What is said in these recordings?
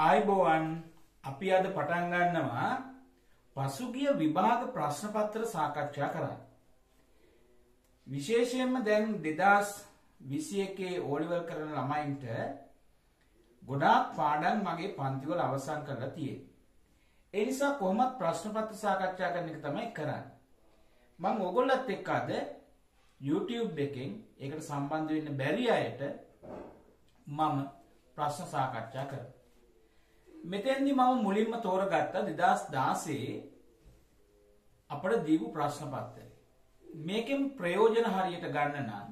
ආයිබෝවන් අපි අද පටන් ගන්නවා පසුගිය විභාග ප්‍රශ්න පත්‍ර සාකච්ඡා කරන්න. විශේෂයෙන්ම දැන් දෙදස් විසි එකේ ඕලිවල් කරන ළමයින්ට ගොඩාක් පාඩන් මගේ පන්තිවල අවසන් කරලා තියේ. එනිසා කොහොමත් ප්‍රශ්න පත්‍ර සාකච්ඡා කරන එක තමයි කරන්න. මං ඔගොල්ලත් එක්ක අද YouTube එකෙන් ඒකට සම්බන්ධ වෙන්න බැරි අයට මම ප්‍රශ්න සාකච්ඡා කර. මෙතැන්දි මම මුලින්ම තෝරගත්ත දෙදස් දාසේ අපට දීපු ප්‍රශ්න පත්තරේ. මේකෙන් ප්‍රයෝජන හරියට ගන්න නම්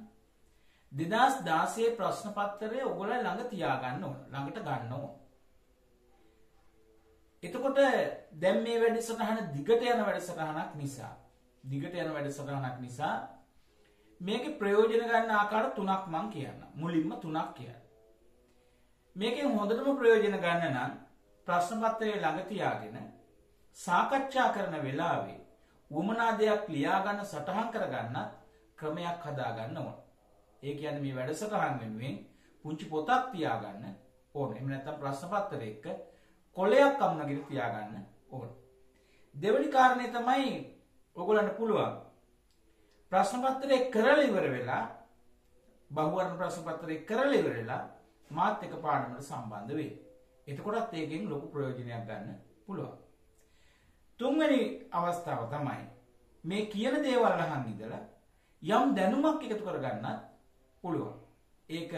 දෙදස් දාසේ ප්‍රශ්න පත්තරය ඔගොල ළඟ තියාගන්න ඕන ළඟට ගන්න ඕන. එතකොට දැම් මේ වැඩසටහන දිගට යන වැඩසටහනක් නිසා දිගට යන වැඩසටහනක් නිසා මේක ප්‍රයෝජන ගන්න ආකාර තුනක් මං කියන්න මුලින්ම තුනක් කියන්න. මේකෙන් හොඳටම ප්‍රයෝජන ගන්න නම් ප්‍රශ්නපත්තරය ළඟතියාගෙන සාකච්ඡා කරන වෙලාවේ වුමනා දෙයක් ලියාගන්න සටහන් කරගන්නත් ක්‍රමයක් හදාගන්න ඕන. ඒ කියන්නේ මේ වැඩසටහන් වෙනුවෙන් පුංචි පොතක් තියාගන්න ඕන. එහෙම නැත්නම් ප්‍රශ්නපත්‍රය එක්ක කොලයක් අමුණගෙන තියාගන්න ඕන. දෙවැනි කාරණය තමයි ඔයගොල්ලන්ට පුළුවන් ප්‍රශ්නපත්‍රය කරලා ඉවර වෙලා බහුවර්ණ ප්‍රශ්නපත්‍රය කරලා ඉවර වෙලා මාත් එක පාඩමට සම්බන්ධ වේ. එතකොටත් ඒකෙන් ලොකු ප්‍රයෝජනයක් ගන්න පුළුවන්. තුන්වැනි අවස්ථාව තමයි මේ කියන දේවල් අහන් ඉඳලා යම් දැනුමක් එකතු කරගන්නත් පුළුවන්. ඒක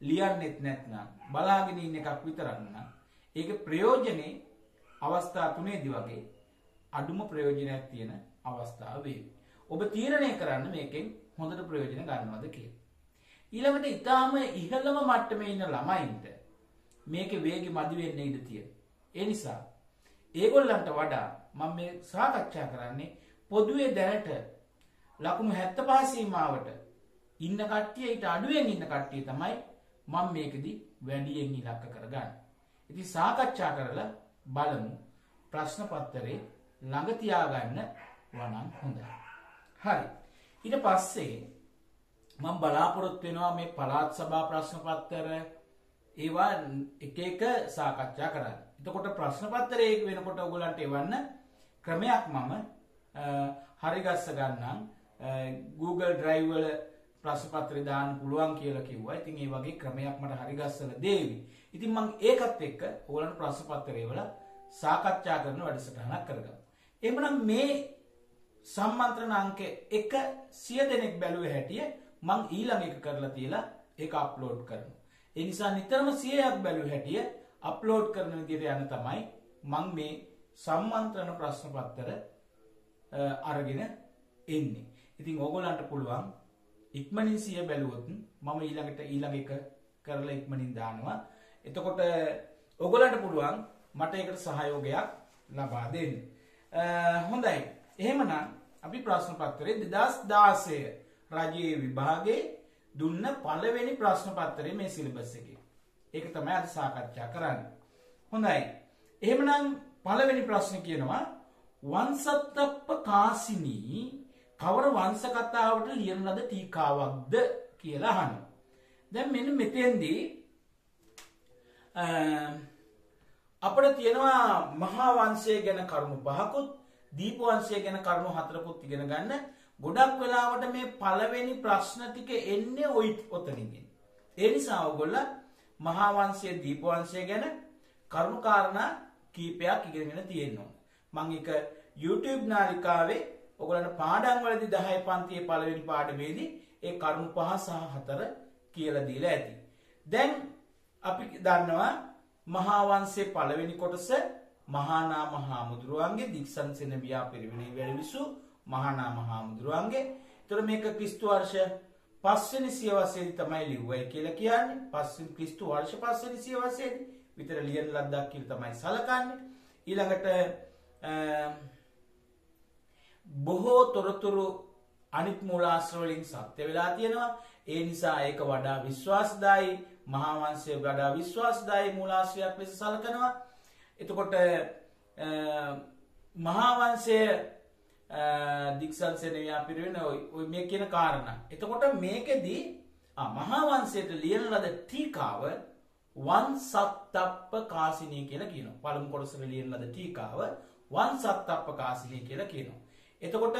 ලියන්නෙත් නැත්නම් බලාගෙන ඉන්න එකක් විතරක් නම් ඒක ප්‍රයෝජනේ අවස්ථා තුනේදී වගේ අඩුම ප්‍රයෝජනයක් තියෙන අවස්ථාව වේ. ඔබ තීරණය කරන්න මේකෙන් හොඳට ප්‍රයෝජන ගන්නවද කියලා. ඊළඟට ඊටාම ඉහළම මට්ටමේ ඉන්න ළමයින්ට මේකේ වේගෙ මදි වෙන්න ඉඩ තියෙනවා. ඒ නිසා ඒගොල්ලන්ට වඩා මම මේ සාකච්ඡා කරන්නේ පොදුවේ දැනට ලකුණු 75 සීමාවට ඉන්න කට්ටිය ඊට අඩුවෙන් ඉන්න කට්ටිය තමයි මම මේකෙදි වැඩියෙන් ඉලක්ක කරගන්නේ. ඉතින් සාකච්ඡා කරලා බලමු ප්‍රශ්න පත්‍රේ ළඟ තියාගන්න වනම් හොඳයි. හරි. ඊට පස්සේ මම බලාපොරොත්තු වෙනවා මේ පළාත් සභා ප්‍රශ්න පත්‍ර ඒවා එක එක සාකච්ඡා කරන්න. එතකොට ප්‍රශ්න පත්‍රයේ වෙනකොට ඔයගොල්ලන්ට එවන්න ක්‍රමයක් මම හරිගස්ස ගන්නම්. Google Drive වල ප්‍රශ්න පත්‍රය දාන්න පුළුවන් කියලා කිව්වා. ඉතින් ඒ වගේ ක්‍රමයක් මට හරිගස්සලා දෙවි. ඉතින් මම ඒකත් එක්ක ඔයගොල්ලන්ට ප්‍රශ්න පත්‍රය වල සාකච්ඡා කරන වැඩසටහනක් කරගමු. එහෙමනම් මේ සම්මන්ත්‍රණ අංක එක සිය දෙනෙක් බැලුව හැටිය මං ඊළඟ එක කරලා තියලා ඒක අප්ලෝඩ් කරනවා. ඒ නිසා නිතරම 100ක් බැලුව හැටිය අප්ලෝඩ් කරන විදිහට යන තමයි මං මේ සම්මන්ත්‍රණ ප්‍රශ්න පත්‍ර අරගෙන එන්නේ. ඉතින් ඕගොල්ලන්ට පුළුවන් ඉක්මනින් 100 බැලුවොත් මම ඊළඟට ඊළඟ එක කරලා ඉක්මනින් දානවා. එතකොට ඕගොල්ලන්ට පුළුවන් මට ඒකට සහයෝගයක් ලබා දෙන්න. හොඳයි. එහෙමනම් අපි ප්‍රශ්න පත්‍රයේ 2016 රජයේ විභාගේ දුන්න පළවෙනි ප්‍රශ්න පත්තරේ මේ සිලබස් එකේ. ඒක තමයි අද සාකච්ඡා කරන්න. හොඳයි. එහෙමනම් පළවෙනි ප්‍රශ්න කියනවා වංසත්තප්ප කාසිනී කවර වංශ කතාවට ලියන ලද ටීකාවක්ද කියලා අහනවා. දැන් මෙන්න මෙතෙන්දී අපිට තියෙනවා මහා වංශය ගැන කරුණු පහකුත් දීප වංශය ගැන කරුණු හතරකුත් ඉගෙන ගන්න ගොඩක් වෙලාවට මේ පළවෙනි ප්‍රශ්න ටික එන්නේ ඔයි ඔතනින්. ඒ නිසා ඔයගොල්ලෝ මහා වංශයේ දීප වංශය ගැන කරුණු කාරණා කීපයක් ඉගෙනගෙන තියෙනවා. මම ඒක YouTube නාලිකාවේ ඔයගොල්ලන්ට පාඩම් වලදී 10 පන්තියේ පළවෙනි පාඩමේදී ඒ කරුණු පහ සහ හතර කියලා දීලා ඇති. දැන් අපි දන්නවා මහා වංශයේ පළවෙනි කොටස මහානා මහා මුදුරුවන්ගේ දික්සන්සෙන ව්‍යාපිරිවෙනේ වැඩවිසු මහානාම හාමුදුරුවන්ගේ තොර මේක ක්‍රිස්තු වර්ෂ පස්වනි සියවසේදි තමයි ලිව්වයි කියලා කියන්නේ. පස්වෙනි ක්‍රිස්තු වර්ෂ පස්වනි සියවසේදි විතර ලියන ලද්දක් කියලා තමයි සලකන්නේ. ඊළඟට බොහෝ තොරතුරු අනිත් මූලාශ්‍ර වලින් සත්‍ය වෙලා තියෙනවා. ඒ නිසා ඒක වඩා විශ්වාසදායී මහා වංශය වඩා විශ්වාසදායී මූලාශ්‍රයක් ලෙස සලකනවා. එතකොට මහා වංශය දික්සන්සෙන ව්‍යාපිරවෙන ඔය මේ කියන කාරණ. එතකොට මේකෙදී මහාවන්සේට ලියන ලද ටීකාව වන් සත්තප්ප කාසිනී කියලා කියන පළමු කොටසට ලියන ලද ටීකාව වන් සත්තප්ප කාසිනී කියලා කියනවා. එතකොට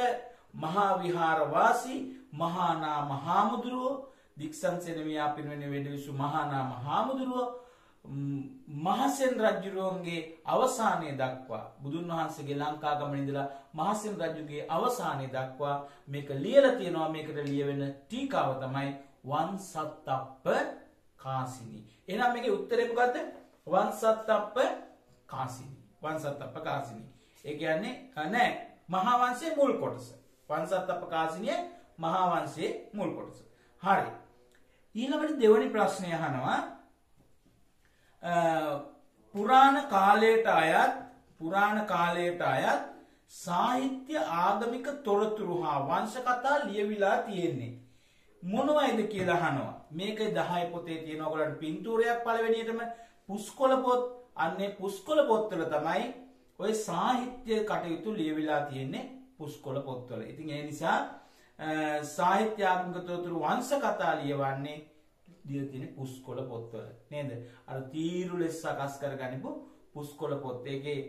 මහා විහාරවාසී මහානා මහාමුදුරුවෝ දික්සන්සෙනවයා පිරිවෙන වෙඩවිසු මහානා මහාමුදුරුව මහසෙන් රජ්ජුරුවන්ගේ අවසානය දක්වා බුදුන් වහන්සේගේ ලංකා ගමනිදලා මහසෙන් රජුගේ අවසානය දක්වා මේක ලියල තියෙනවා මේකට ලියවෙන ටීකාව තමයි වන් සත්තප්ප කාසිනී. එනම් මේක උත්තරෙපුගත්ත වන්සත්තප්ප කාසිනී වන්සත්තප්ප කාසිනී. ඒ කියන්නේ නෑ මහාවන්සේ මුල් කොටස. වන්සත්තප්ප කාසිනිය මහාවන්සේ මුල් කොටස. හරි. ඊළඟට දෙවනි ප්‍රශ්නය අහනවා පුරාණ කාලයට අයත් පුරාණ කාලයට අයත් සාහිත්‍ය ආගමික තොරතුරු හා වංශ කතා ලියවිලා තියෙන්නේ. මොනවයිද කියලා අහනවා. මේක 10 පොතේ තියෙන ඔයගලන්ට පින්තූරයක් පළවෙනියටම පුස්කොළ පොත් අන්නේ පුස්කොළ පොත්වල තමයි ඔය සාහිත්‍ය කටයුතු ලියවිලා තියෙන්නේ පුස්කොළ පොත්වල. ඉතින් ඒ නිසා සාහිත්‍යාත්මක තොරතුරු වංශ කතා ලියවන්නේ දිය තියෙන පුස්කොළ පොත්වල නේද? අර තීරු ලෙස සකස් කර ගනිපු පුස්කොළ පොත්. ඒකේ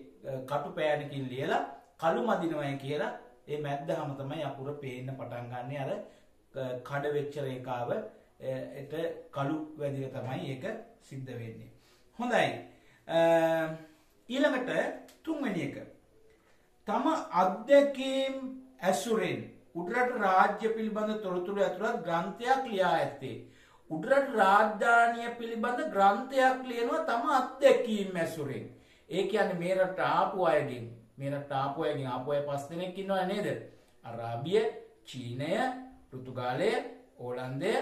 කටු පෑනකින් ලියලා කළු මදිනවයි කියලා ඒ මැද්දහම තමයි අකුර පේන්න පටන් ගන්න අර කඩ වෙච්ච රේඛාව එට කළු වැදිලා තමයි ඒක සිද්ධ වෙන්නේ. හොඳයි. ඊළඟට තුන්වෙනි එක. තම අත්දැකීම් ඇසුරෙන් උඩරට රාජ්‍ය පිළිබඳ තොරතුරු ඇතුළත් ග්‍රන්ථයක් ලියා ඇත්තේ. උඩරට රාජධානිය පිළිබඳ ග්‍රන්ථයක් ලියනවා තම අත්දැකීම් ඇසුරෙන්. ඒ කියන්නේ මේ රට ආපු අයගෙන් මේ රට ආපු අයගෙන් ආපු අය පස් දෙනෙක් ඉන්නවා නේද? අරාබිය, චීනය, පෘතුගාලය, ඕලන්දය,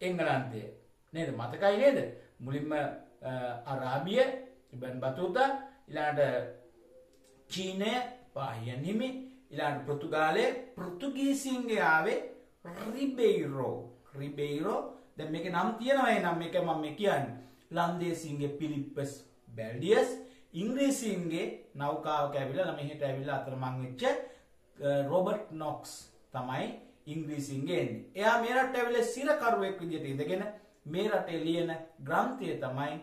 එංගලන්තය. නේද? මතකයි නේද? මුලින්ම අරාබිය, ඉබන් බතුතා, ඊළඟට චීනය, පාහියන් හිමි, ඉලාට පෘතුගාලය පෘතුගීසින්ගේ ආවේ රිබෙයිරෝ රිබෙයිරෝ දැ මේක නම් තියෙනවයි නම් එක මම මේ කියන්න ලන්දේසින්ගේ පිලිප්පස් බැල්ඩියස් ඉංග්‍රීසින්ගේ නෞකාව ඇවිල මෙහිට ඇවිල්ල අතරමං වෙච්ච රොබට් නොක්ස් තමයි ඉංග්‍රීසින්ගේ එයා මේ රට ඇවිල සිරකරුවෙක් විදිට ඉඳගෙන මේ රටේ ලියන ග්‍රන්ථය තමයි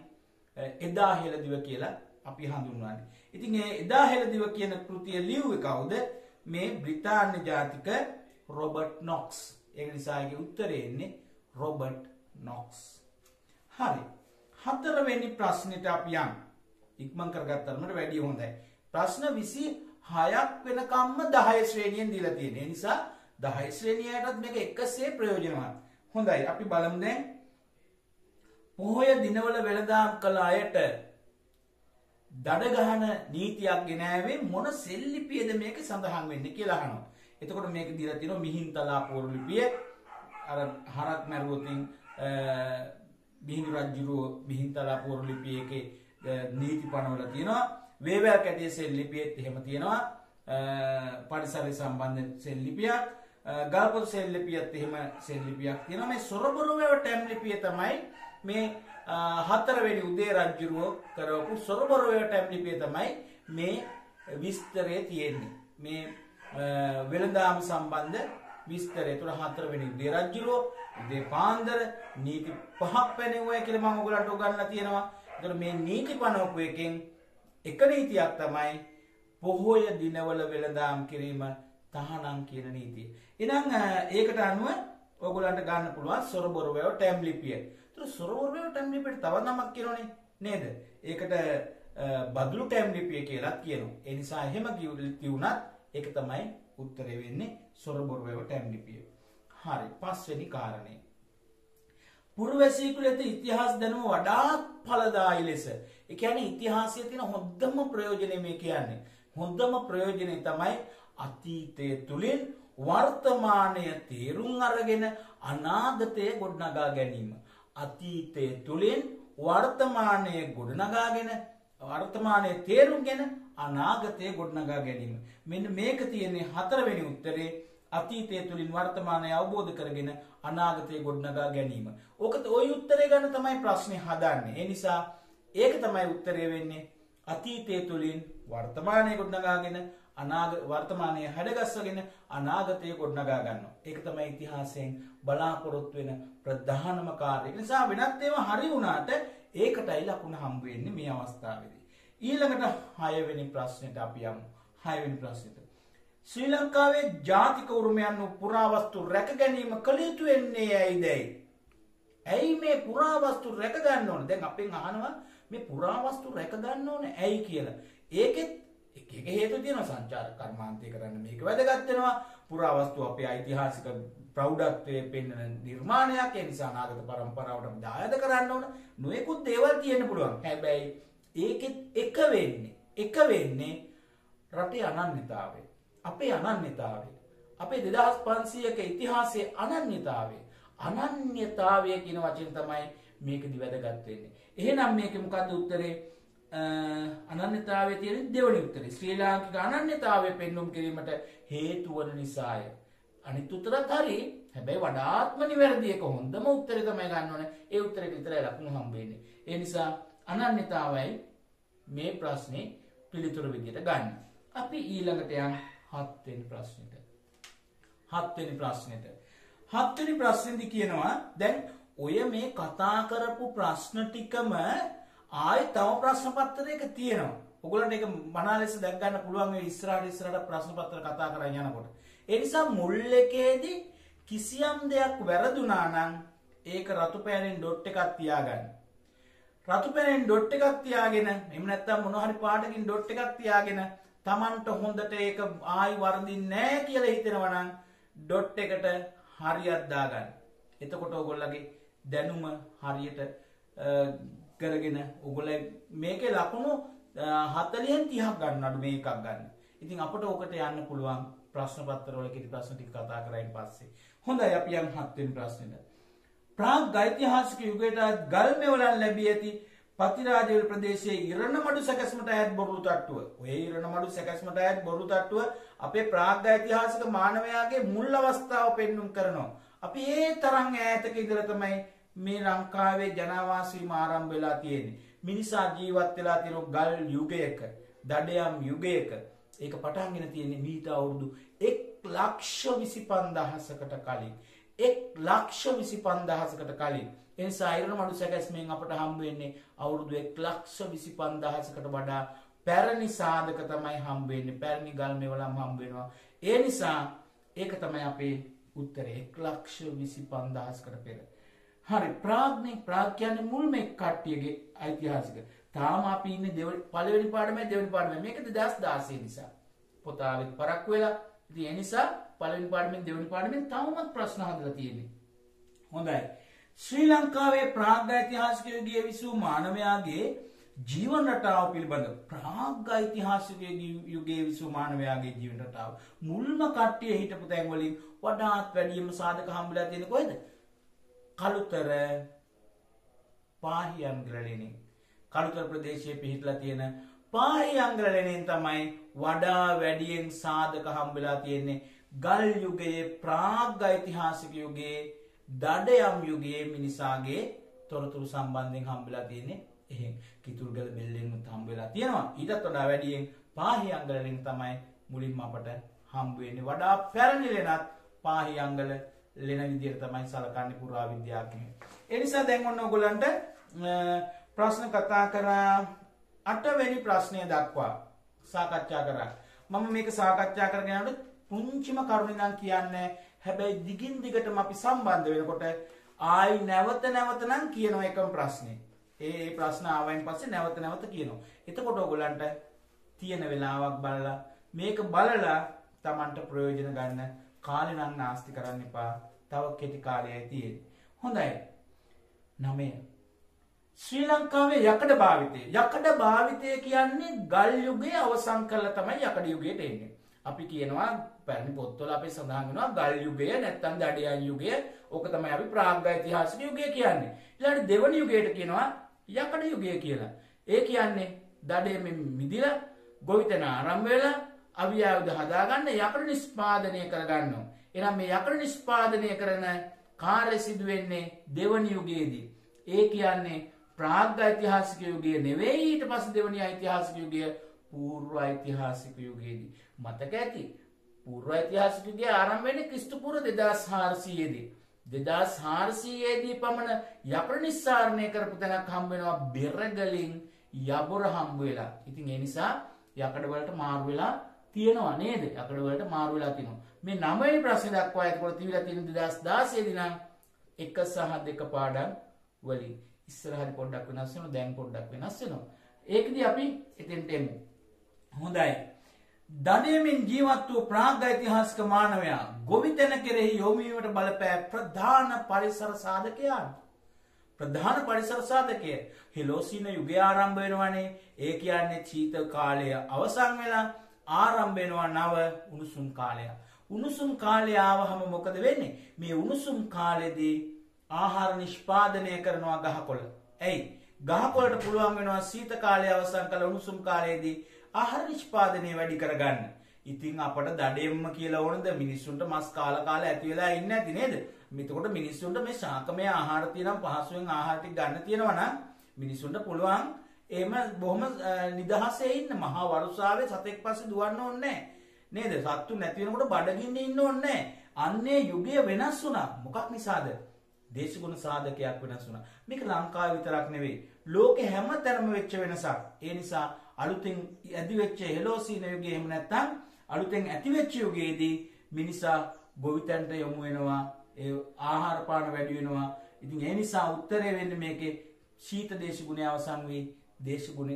එදා හෙලදිව කියලා අපි හඳුන්වන්නේ. ඉතින් ඒ එදා හෙලදිව කියන කෘතිය ලිව්වේ කවුද? මේ බ්‍රිතාන්‍ය ජාතික රොබට් නොක්ස් ඒක නිසාගේ උත්තරයෙන්නේ රොබට් නොක්ස්. හරි. හතරවෙනි ප්‍රශ්නයට අප යම් ඉක්මං කරගත්තරමට වැඩිය හොඳයි. ප්‍රශ්න විසි හයක් වෙනකම්ම දහය ශ්‍රේණියෙන් දිල තියෙන නිසා දහයි ශ්‍රේණියයටත් මේක එකසේ ප්‍රයෝජනවත්. හොඳයි. අපි බලමුදැන් පොහොය දිනවල වෙළදාම් කළ අයට දඩගහන නීතියක් ගෙනෑවේ මොන සෙල්ලිපියද මේක සඳහන් වෙන්න කියලාහනවා. එතකොට මේක දිරතින මිහින්තලා පෝරලිපිය අර හරක් මැරුවතින් බිහිදු රජ්ජුරුව මිහින්තලා පෝරලිපිය එක නීති පනවල තියෙනවා. වේවැල් කැටිය සෙල්ලිපියත් එහෙම තියෙනවා. පරිසරි සම්බන්ධ සෙල්ලිපියක් ගල්පොත් සෙල්ලිපියත් එහෙම සෙල්ලිපියක් තියෙන මේ සොරබොරුවව ටැම්ලිපිය තමයි මේ හතරවෙනි උදේ රජ්ජුරුවෝ කරවපු සොරබොරවයට ඇම්ලිපේ තමයි මේ විස්තරය තියෙන්නේ. මේ වෙළදාම සම්බන්ධ විස්තරය තුළ හතරවෙනි උදේ රජ්ජුරුවෝ උදේ පාන්දර නීති පහක් පැනෙවය කියල මම ඔගලට ගන්න තියෙනවා. එතකොට මේ නීති පනවපු එකෙන් එක නීතියක් තමයි පොහෝය දිනවල වෙළදාම් කිරීම තහනම් කියන නීතිය. එනම් ඒකට අනුව ඔගලන්ට ගන්න පුළුවන් සොරබොරවයෝ ටැම් ලිපිය. තුර සොරවරය ටැම් ලිපිට තව නමක් කියනනේ නේද. ඒකට බදලු ටැම් ලිපිය කියලත් කියනවා. එනිසා එහෙම කිවුණත් එක තමයි උත්තරය වෙන්නේ සොරබොරුවව ටැම් ලිපිය. හරි පස්වෙනි කාරණය. පුරවැසීකුල ඇත ඉතිහාස් දැනුම වඩාත් පලදායි ලෙස. එකන ඉතිහාසය තින හොද්දම ප්‍රයෝජනය මේ කියන්නේ. හොද්දම ප්‍රයෝජනය තමයි අතීතය තුළින් වර්තමානය තේරුම් අරගෙන අනාගතය ගොඩ්නගා ගැනීම. අතීතය තුළින් වර්තමානය ගොඩනගාගෙන වර්තමානය තේරුම් ගැන අනාගතය ගොඩනගා ගැනීම. මෙන්න මේක තියෙන්නේ හතරවෙනි උත්තරේ අතීතය තුළින් වර්තමානය අවබෝධ කරගෙන අනාගතය ගොඩනගා ගැනීම. ඕකත ඔය උත්තරේ ගන්න තමයි ප්‍රශ්නය හදන්නේ. ඒ නිසා ඒක තමයි උත්තරය වෙන්නේ අතීතය තුළින් වර්තමානය ගොඩනගාගෙන අනාග වර්තමානය හැඩගස්වගෙන අනාගතය ගොඩනගා ගන්න. ඒක තමයි ඉතිහාසයෙන් බලාපොරොත්තු වෙන ප්‍රධානම කාර්ය. නිසා වෙනත් ඒවා හරි වුණාට ඒකටයි ලකුණ හම්බ වෙන්නේ මේ අවස්ථාවේදී. ඊළඟට 6 වෙනි ප්‍රශ්නෙට අපි යමු. 6 වෙනි ප්‍රශ්නෙට. ශ්‍රී ලංකාවේ ජාතික උරුමයන් වූ පුරාවස්තු රැක ගැනීම කළ යුතු වෙන්නේ ඇයිදැයි. ඇයි මේ පුරාවස්තු රැක ගන්න ඕන? දැන් අපෙන් අහනවා මේ පුරාවස්තු රැක ගන්න ඕන ඇයි කියලා. ඒකෙත් එක එක හේතු තියෙනවා සංචාර කර්මාන්තය කරන්න මේක වැදගත් වෙනවා. පුරාවස්තු අපේ ඓතිහාසික ප්‍රෞඩත්වයේ පෙන්වන නිර්මාණයක් ඒ නිසා අනාගත පරම්පරාවට දායද කරන්න ඕන. නොයෙකුත් දේවල් තියෙන්න පුළුවන්. හැබැයි ඒකෙත් එක වෙන්නේ එක වෙන්නේ රටේ අනන්‍යතාවය. අපේ අනන්‍යතාවය. අපේ දෙදහස් පන්සියක ඉතිහාසයේ අනන්‍යතාවය. අනන්‍යතාවය කියන වචන තමයි මේකදි වැදගත්වෙන්නේ. එහෙනම් මේක මොකක්ද උත්තරේ අනන්‍යතාවය තියෙන දෙවනි උත්තරේ ශ්‍රී ලාංකික අනන්‍යතාවය පෙන්නුම් කිරීමට හේතුවන නිසාය. අනිත් උත්තරත් හරි හැබැයි වඩාත්ම නිවැරදි එක හොඳම උත්තරේ තමයි ගන්න ඕනේ. ඒ උත්තරේ විතරයි ලකුණු හම්බ වෙන්නේ. ඒ නිසා අනන්‍යතාවයි මේ ප්‍රශ්නේ පිළිතුරු විදියට ගන්න. අපි ඊළඟට යන් හත්වෙනි ප්‍රශ්නෙට. හත්වෙනි ප්‍රශ්නෙට. හත්වෙනි ප්‍රශ්නෙදි කියනවා දැන් ඔය මේ කතා කරපු ප්‍රශ්න ටිකම ආයෙ තව ප්‍රශ්න පත්‍රයක තියෙනවා. ඔයගොල්ලන්ට ඒක මනා ලෙස දැක් ගන්න පුළුවන් මේ ඉස්සරහට ඉස්සරහට ප්‍රශ්න පත්‍ර කතා කරගෙන යනකොට. ඒ නිසා මුල් එකේදී කිසියම් දෙයක් වැරදුනා නම් ඒක රතු පෑනෙන් ඩොට් එකක් තියාගන්න. රතු පෑනෙන් ඩොට් එකක් තියාගෙන එහෙම නැත්නම් මොන හරි පාටකින් ඩොට් එකක් තියාගෙන Tamanට හොඳට ඒක ආයි වරදින්නේ නැහැ කියලා හිතෙනවා නම් ඩොට් එකට හරියක් දාගන්න. එතකොට ඔයගොල්ලගේ දැනුම හරියට කරගෙන ඔගොල්ලෝ මේකේ ලකුණු 40න් 30ක් ගන්න අඩු මේකක් ගන්න. ඉතින් අපට ඕකට යන්න පුළුවන් ප්‍රශ්න පත්‍රවල කිරි ප්‍රශ්න ටික කතා කරයින් පස්සේ. හොඳයි අපි යමු හත් වෙනි ප්‍රශ්නෙට. ප්‍රාග් ඓතිහාසික යුගයට ගල් මෙවලන් ලැබී ඇති පතිරාජවල ප්‍රදේශයේ ඉරණමඩු සැකැස්මට අයත් බොරු තට්ටුව. ඔය ඉරණමඩු සැකැස්මට අයත් බොරු තට්ටුව අපේ ප්‍රාග් ඓතිහාසික මානවයාගේ මුල් අවස්ථාව පෙන්눔 කරනවා. අපි ඒ තරම් ඈතක ඉඳලා තමයි මේ ලංකාවේ ජනවාසීම ආරම්භ වෙලා තියෙන්නේ. මිනිසා ජීවත් වෙලා තියෙන ගල් යුගයක, දඩයම් යුගයක. ඒක පටන්ගෙන තියෙන්නේ මීට අවුරුදු 125000කට කලින්. 125000කට කලින්. එනිසා අයිරණ මඩු සැකැස්මෙන් අපට හම්බ වෙන්නේ අවුරුදු 125000කට වඩා පැරණි සාධක තමයි හම්බ වෙන්නේ. පැරණි ගල් මෙවලම් හම්බ වෙනවා. ඒ නිසා ඒක තමයි අපේ උත්තරේ 125000කට පෙර. හරි ප්‍රාග්නේ ප්‍රාග් කියන්නේ මුල්ම එක් කට්ටියගේ ඓතිහාසික. තාම අපි ඉන්නේ දෙවනි පළවෙනි පාඩමේ දෙවනි පාඩමේ මේක 2016 නිසා. පොත ආවෙත් පරක්කු වෙලා. ඉතින් ඒ නිසා පළවෙනි පාඩමෙන් දෙවනි පාඩමෙන් තවමත් ප්‍රශ්න හදලා තියෙන්නේ. හොඳයි. ශ්‍රී ලංකාවේ ප්‍රාග් ඓතිහාසික යුගයේ විසූ මානවයාගේ ජීවන රටාව පිළිබඳ ප්‍රාග් ඓතිහාසික යුගයේ විසූ මානවයාගේ ජීවන රටාව මුල්ම කට්ටිය හිටපු තැන් වලින් වඩාත් වැඩියම සාධක හම්බෙලා තියෙන්නේ කොහෙද? කළුතර පාහි අංග්‍රලෙනින් කළුතර ප්‍රදේශයේ පිහිටලා තියෙන පාහි අංග්‍රලෙනින් තමයි වඩා වැඩියෙන් සාධක හම්බෙලා තියෙන්නේ ගල් යුගයේ ප්‍රාග් ඓතිහාසික යුගයේ දඩයම් යුගයේ මිනිසාගේ තොරතුරු සම්බන්ධයෙන් හම්බෙලා තියෙන්නේ එහෙන් කිතුල්ගල බෙල්ලෙන් හම්බෙලා තියෙනවා ඊටත් වඩා වැඩියෙන් පාහි අංගලෙන් තමයි මුලින්ම අපට හම්බ වෙන්නේ වඩා පැරණි ලෙනත් පාහි අංගල ලෙන විදිහට තමයි සලකන්නේ පුරා විද්‍යාඥයෝ. ඒ නිසා දැන් ඔන්න ඔයගොල්ලන්ට ප්‍රශ්න කතා කරා අටවෙනි ප්‍රශ්නය දක්වා සාකච්ඡා කරා. මම මේක සාකච්ඡා කරගෙන යනකොට පුංචිම කරුණ ඉඳන් කියන්නේ හැබැයි දිගින් දිගටම අපි සම්බන්ධ වෙනකොට ආයි නැවත නැවත නම් කියනවා එකම ප්‍රශ්නේ. ඒ ප්‍රශ්න ආවයින් පස්සේ නැවත නැවත කියනවා. එතකොට ඔයගොල්ලන්ට තියෙන වෙලාවක් බලලා මේක බලලා Tamanට ප්‍රයෝජන ගන්න කාලේ නම් නාස්ති කරන්න එපා. තව කෙටි කාලයයි තියෙන්නේ. හොඳයි. 9. ශ්‍රී ලංකාවේ යකඩ භාවිතය. යකඩ භාවිතය කියන්නේ ගල් යුගයේ අවසන් කළා තමයි යකඩ යුගයට එන්නේ. අපි කියනවා පැරණි පොත්වල අපි සඳහන් වෙනවා ගල් යුගය නැත්නම් දඩයන් යුගය. ඕක තමයි අපි ප්‍රාග් ඓතිහාසික යුගය කියන්නේ. ඊළඟට දෙවන යුගයට කියනවා යකඩ යුගය කියලා. ඒ කියන්නේ දඩයමින් මිදිලා ගොවිතැන ආරම්භ වෙලා අවියායුධ හදාගන්න යකඩ නිෂ්පාදනය කරගන්නවා. එනම් මේ යකඩ නිෂ්පාදනය කරන කාර්ය සිදු වෙන්නේ දෙවන යුගයේදී. ඒ කියන්නේ ප්‍රාග් ඓතිහාසික යුගය නෙවෙයි ඊට පස්සේ දෙවනි ඓතිහාසික යුගය පූර්ව ඓතිහාසික යුගයේදී. මතක ඇති. පූර්ව ඓතිහාසික යුගය ආරම්භ වෙන්නේ ක්‍රිස්තු පූර්ව 2400 දී. දෙදස් හාරසීයේදී පමණ යපර නිස්සාරණය කරපු තැනක් හම්බෙනවා බෙරගලින් යබොර හම්බ වෙලා ඉතින් ඒ නිසා යකඩවලට මාරු වෙලා තියෙනවා නේද යකඩවලට මාරු වෙලා තියෙනවා මේ නවයි ප්‍රශ්න දක්වා ඇතකොට තිබිලා තියෙන 2016 දී නම් එක සහ දෙක පාඩම් වලින් ඉස්සරහට පොඩ්ඩක් වෙනස් වෙනවා දැන් පොඩ්ඩක් වෙනස් වෙනවා ඒකදී අපි එතෙන්ට එමු හොඳයි. දඩයමින් ජීවත් වූ ප්‍රාග් ඓතිහාසික මානවයා ගොවිතැන කෙරෙහි යොමුවීමට බලපෑ ප්‍රධාන පරිසර සාධකයන් ප්‍රධාන පරිසර සාධකය. හෙලෝසින යුගය ආරම්භ වෙනවනේ. ඒ කියන්නේ චීත කාලය අවසන් වෙලා ආරම්භ වෙනවා නව උණුසුම් කාලය. උණුසුම් කාලය ආවහම මොකද වෙන්නේ? මේ උණුසුම් කාලෙදී ආහාර නිෂ්පාදනය කරනවා ගහකොළ. ඇයි? ගහකොලට පුළුවන් වෙනවා සීත කාලය අවසන් කළ උණුසුම් කාලයේදී ආහාර නිෂ්පාදනය වැඩි කරගන්න. ඉතින් අපට දඩෙම්ම කියලා ඕනද මිනිස්සුන්ට මස් කාල කාල ඇති වෙලා ඉන්න ඇති නේද? මෙතකොට මිනිස්සුන්ට මේ ශාකමය ආහාර තියෙනම් පහසුවෙන් ආහාර ටික ගන්න තියෙනවා නම් මිනිස්සුන්ට පුළුවන් එහෙම බොහොම නිදහසේ ඉන්න මහා වරුසාවේ සතෙක් පස්සේ දුවන්න ඕනේ නේද? සත්තු නැති වෙනකොට බඩගින්නේ ඉන්න ඕනේ අන්නේ යුගය වෙනස් වුණා. මොකක් නිසාද? දේශගුණ සාධකයක් වෙනස් වුණා. මේක ලංකාව විතරක් නෙවෙයි. ලෝකෙ හැම තැනම වෙච්ච වෙනසක්. ඒ නිසා අලුතෙන් ඇදිවෙච්ච හෙලෝසීන යුගයේ එහෙම නැත්නම් අලුතෙන් ඇතිවෙච්ච යුගයේදී මිනිසා ගොවිතැන්ට යොමු වෙනවා ඒ ආහාර පාන වැඩි වෙනවා ඉතින් ඒ නිසා උත්තරේ වෙන්නේ මේකේ ශීත දේශගුණය අවසන් වී දේශගුණ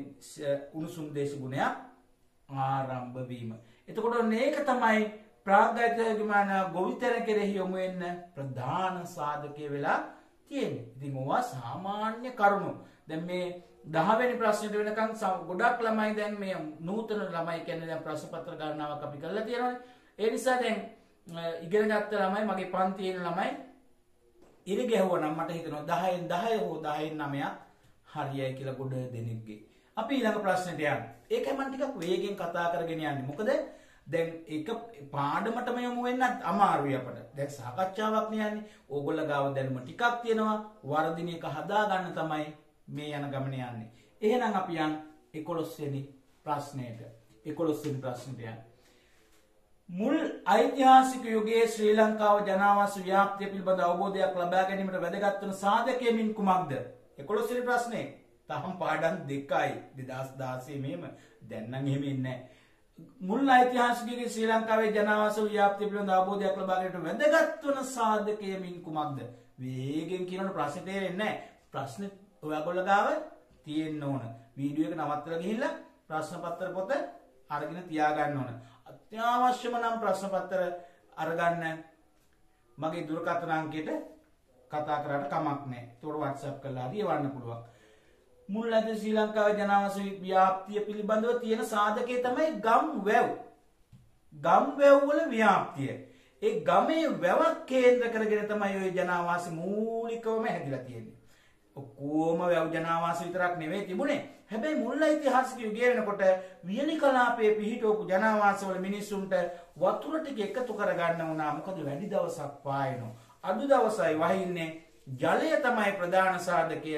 උණුසුම් දේශගුණයක් ආරම්භ වීම. එතකොට මේක තමයි ප්‍රාග්ධයිතයගමාන ගොවිතැන කෙරෙහි යොමු වෙන්න ප්‍රධාන සාධකය වෙලා තියෙන්නේ. ඉතින් ඕවා සාමාන්‍ය කරුණු. දැන් මේ දහවැනි ප්‍රශ්නයට වෙනකන් ගොඩක් ළමයි දැන් මේ නූතන ළමයි කියන්නේ දැන් ප්‍රශ්න පත්‍ර ගණනාවක් අපි කරලා තියෙනවානේ. ඒ නිසා දැන් ඉගෙන ගත්ත ළමයි මගේ පන්තියේ ඉන්න ළමයි ඉරි ගැහුවා නම් මට හිතෙනවා 10න් 10 හෝ 10න් 9ක් හරියයි කියලා ගොඩ දෙනෙක්ගේ. අපි ඊළඟ ප්‍රශ්නෙට යන්න. ඒකයි මම ටිකක් වේගෙන් කතා කරගෙන යන්නේ. මොකද දැන් ඒක පාඩමටම යොමු වෙන්නත් අමාරුයි අපට. දැන් සාකච්ඡාවක් නියන්නේ. ඕගොල්ලෝ ගාව දැනුම ටිකක් තියෙනවා. වර්ධින එක හදා ගන්න තමයි මේ යන ගමන යන්නේ. එහෙනම් අපි යන් 11 වෙනි ප්‍රශ්නයට. 11 වෙනි ප්‍රශ්නට යන්න. මුල් ඓතිහාසික යුගයේ ශ්‍රී ලංකාව ජනාවාස ව්‍යාප්තිය පිළිබඳ අවබෝධයක් ලබා ගැනීමට වැදගත් වන සාධකයමින් කුමක්ද? 11 වෙනි ප්‍රශ්නේ. තහම් පාඩම් දෙකයි 2016 මෙහෙම දැන් නම් එහෙම ඉන්නේ නැහැ. මුල් ඓතිහාසිකයේ ශ්‍රී ලංකාවේ ජනවාස ව්‍යාප්තිය පිළිබඳ අවබෝධයක් ලබා ගැනීමට වැදගත් වන සාධකය මින් කුමක්ද? වේගෙන් කියනකොට ප්‍රශ්නේ තේරෙන්නේ නැහැ. ප්‍රශ්නේ ඔයාගොල්ලෝ ගාව තියෙන්න ඕන. වීඩියෝ එක නවත්තලා ගිහිල්ලා ප්‍රශ්න පත්‍ර පොත අරගෙන තියාගන්න ඕන. අත්‍යවශ්‍යම නම් ප්‍රශ්න පත්‍ර අරගන්න මගේ දුරකථන අංකයට කතා කරාට කමක් නැහැ. ඒකට WhatsApp කරලා හරි එවන්න පුළුවන්. මුල් ඇද ශ්‍රී ලංකාව ජනවාස ව්‍යාප්තිය පිළිබඳව තියෙන සාධකය තමයි ගම් වැව්. ගම් වැව්වල ව්‍යාප්තිය. ඒ ගමේ වැවක් කේන්ද්‍ර කරගෙන තමයි ඔය ජනවාස මූලිකවම හැදිලා තියෙන්නේ. ඔක්කොම වැව් ජනවාස විතරක් නෙවෙයි තිබුණේ. හැබැයි මුල් ඓතිහාසික යුගය වෙනකොට වියලි කලාපයේ පිහිටවපු ජනවාසවල මිනිස්සුන්ට වතුර ටික එකතු කරගන්න වුණා. මොකද වැඩි දවසක් පායනවා. අඩු දවසයි වහින්නේ. ජලය තමයි ප්‍රධාන සාධකය.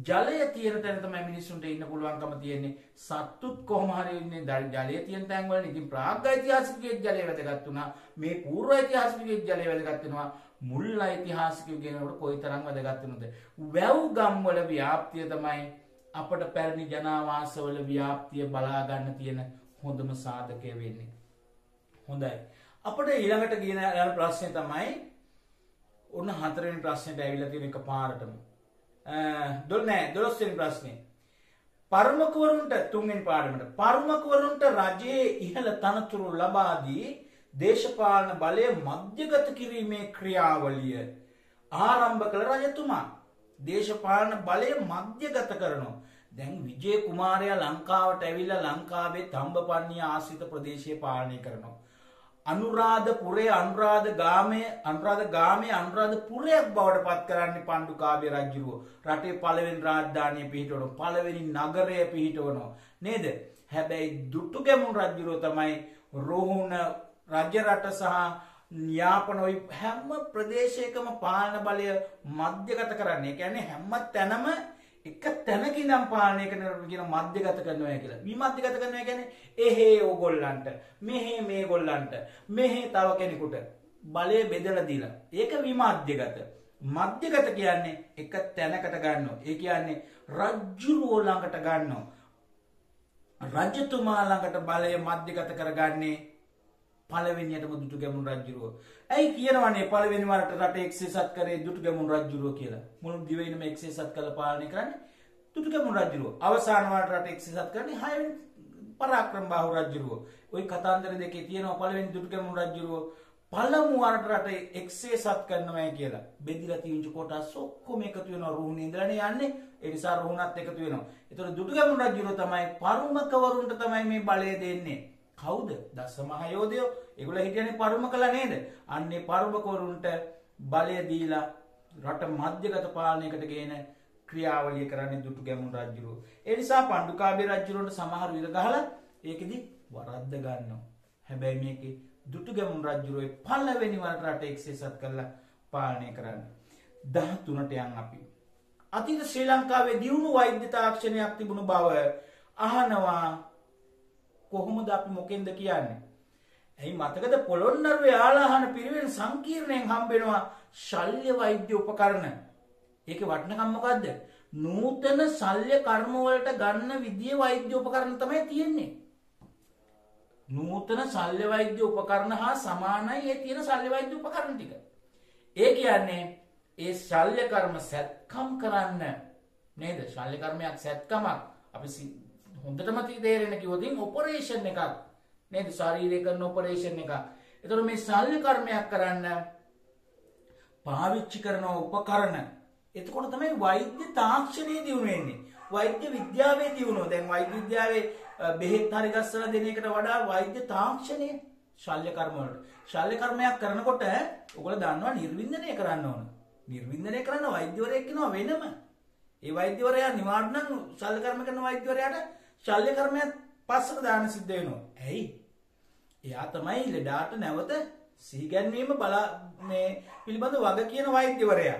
ජලය තියෙන තැන තමයි මිනිස්සුන්ට ඉන්න පුළුවන්කම තියෙන්නේ සත්තුත් කොහොම හරි ඉන්නේ ජලය තියෙන තැන් වල ඉතින් ප්‍රාග් ඓතිහාසිකයේ ජලය වැදගත් වුණා මේ පූර්ව ඓතිහාසිකයේ ජලය වැදගත් වෙනවා මුල් ඓතිහාසිකය කියනකොට කොයිතරම් වැදගත් වෙනවද? වැව් ගම් වල ව්‍යාප්තිය තමයි අපට පැරණි ජනාවාසවල ව්‍යාප්තිය බලා ගන්න තියෙන හොඳම සාධකය වෙන්නේ. හොඳයි. අපට ඊළඟට කියන යන ප්‍රශ්නේ තමයි ඔන්න හතරවෙනි ප්‍රශ්නෙට ඇවිල්ලා තියෙන එක පාරටම. දොල් නෑ දොළොස්වෙනි ප්‍රශ්නේ. පරමකවරුන්ට තුන්වෙනි පාඩමට පරමකවරුන්ට රජයේ ඉහළ තනතුරු ලබා දී දේශපාලන බලය මධ්‍යගත කිරීමේ ක්‍රියාවලිය ආරම්භ කළ රජතුමා දේශපාලන බලය මධ්‍යගත කරනවා. දැන් විජය කුමාරයා ලංකාවට ඇවිල්ලා ලංකාවේ තම්බපන්නිය ආශ්‍රිත ප්‍රදේශය පාලනය කරනවා. අනුරාධපුරේ අනුරාධ ගාමය අනුරාධ ගාමේ අනුරාධ පුරයක් බවට පත් කරන්නේ පණ්ඩුකාව්‍ය රජුරුව. රටේ පළවෙනි රාජධානිය පිහිටවන පළවෙනි නගරය පිහිටවනවා. නේද? හැබැයි දුටුගැමුණු රජුරුව තමයි රෝහණ රජ රට සහ යාපන ඔය හැම ප්‍රදේශයකම පාලන බලය මධ්‍යගත කරන්නේ. ඒ කියන්නේ හැම තැනම එක තැනකින් නම් පාලනය කරන කියන මධ්‍යගත කරනවා කියලා. විමධ්‍යගත කරනවා කියන්නේ එහෙ ඕගොල්ලන්ට, මෙහෙ මේගොල්ලන්ට, මෙහෙ තව කෙනෙකුට බලය බෙදලා දීලා. ඒක විමධ්‍යගත. මධ්‍යගත කියන්නේ එක තැනකට ගන්නවා. ඒ කියන්නේ රජ්ජුරුවෝ ළඟට ගන්නවා. රජතුමා ළඟට බලය මධ්‍යගත කරගන්නේ පළවෙනියටම දුටු ගැමුණු රජ්ජුරුව. ඇයි කියනවනේ පළවෙනි වරට රට එක්සේසත් කරේ දුටු ගැමුණු රජ්ජුරුව කියලා. මුළු දිවයිනම එක්සේසත් කළ පාලනය කරන්නේ දුටු ගැමුණු රජ්ජුරුව. අවසාන වරට රට එක්සේසත් කරන්නේ හයවෙනි පරාක්‍රම බාහු රජ්ජුරුව. ওই කතාන්දර දෙකේ තියෙනවා පළවෙනි දුටු ගැමුණු රජ්ජුරුව පළමු වරට රට එක්සේ සත් කරනවයි කියලා බෙදිලා තියුණු කොටස් ඔක්කොම එකතු වෙනවා රුහුණේ ඉඳලානේ යන්නේ ඒ නිසා රුහුණත් එකතු වෙනවා. ඒතකොට දුටුගැමුණු රජුරෝ තමයි පරුමකවරුන්ට තමයි මේ බලය දෙන්නේ. කවුද? දස මහයෝධයෝ. ඒගොල්ලෝ හිටියනේ පරුමකලා නේද? අන්නේ පරුමකවරුන්ට බලය දීලා රට මධ්‍යගත පාලනයකට ගේන ක්‍රියාවලිය කරන්නේ දුටුගැමුණු රජුරෝ. ඒ නිසා පණ්ඩුකාභය රජුරන්ට සමහර විර ගහලා ඒකෙදි වරද්ද ගන්නවා. හැබැයි මේකේ දුටුගැමුණු රජුරෝයි පළවෙනි වරට රට එක්සේසත් කරලා පාලනය කරන්න. 13ට යන් අපි. අතීත ශ්‍රී ලංකාවේ දියුණු වෛද්‍ය තාක්ෂණයක් තිබුණු බව අහනවා කොහොමද අපි මොකෙන්ද කියන්නේ? ඇයි මතකද පොළොන්නරුවේ ආලාහන පිරිවෙන් සංකීර්ණයෙන් හම්බෙනවා ශල්‍ය වෛද්‍ය උපකරණ. ඒකේ වටිනකම මොකද්ද? නූතන ශල්‍ය කර්ම වලට ගන්න විදිය වෛද්‍ය උපකරණ තමයි තියෙන්නේ. නූතන ශල්‍ය වෛද්‍ය උපකරණ හා සමානයි ඒ තියෙන ශල්‍ය වෛද්‍ය උපකරණ ටික. ඒ කියන්නේ ඒ ශල්‍ය කර්ම සැත්කම් කරන්න නේද? ශල්‍ය කර්මයක් සැත්කමක් අපි හොඳටම තේරෙන කිව්වොත් ඔපරේෂන් එකක් නේද? ශරීරය කරන ඔපරේෂන් එකක්. ඒතකොට මේ ශල්‍ය කර්මයක් කරන්න පාවිච්චි කරන උපකරණ එතකොට තමයි වෛද්‍ය තාක්ෂණය දියුණු වෙන්නේ. වෛද්‍ය විද්‍යාවේ දියුණුව. දැන් වෛද්‍ය විද්‍යාවේ බෙහෙත් හරි ගස්සලා දෙන එකට වඩා වෛද්‍ය තාක්ෂණය ශල්‍ය කර්ම වලට. ශල්‍ය කර්මයක් කරනකොට ඔයගොල්ලෝ දන්නවා නිර්වින්දනය කරන්න ඕන. නිර්වින්දනය කරන්න වෛද්‍යවරයෙක් ඉනවා වෙනම. ඒ වෛද්‍යවරයා නිවාඩු නම් ශල්‍ය කර්ම කරන වෛද්‍යවරයාට ශල්‍ය කර්මයක් පස්සට දාන්න සිද්ධ වෙනවා. ඇයි? එයා තමයි ලෙඩාට නැවත සිහිගැන්වීම බලා මේ පිළිබඳ වග කියන වෛද්‍යවරයා.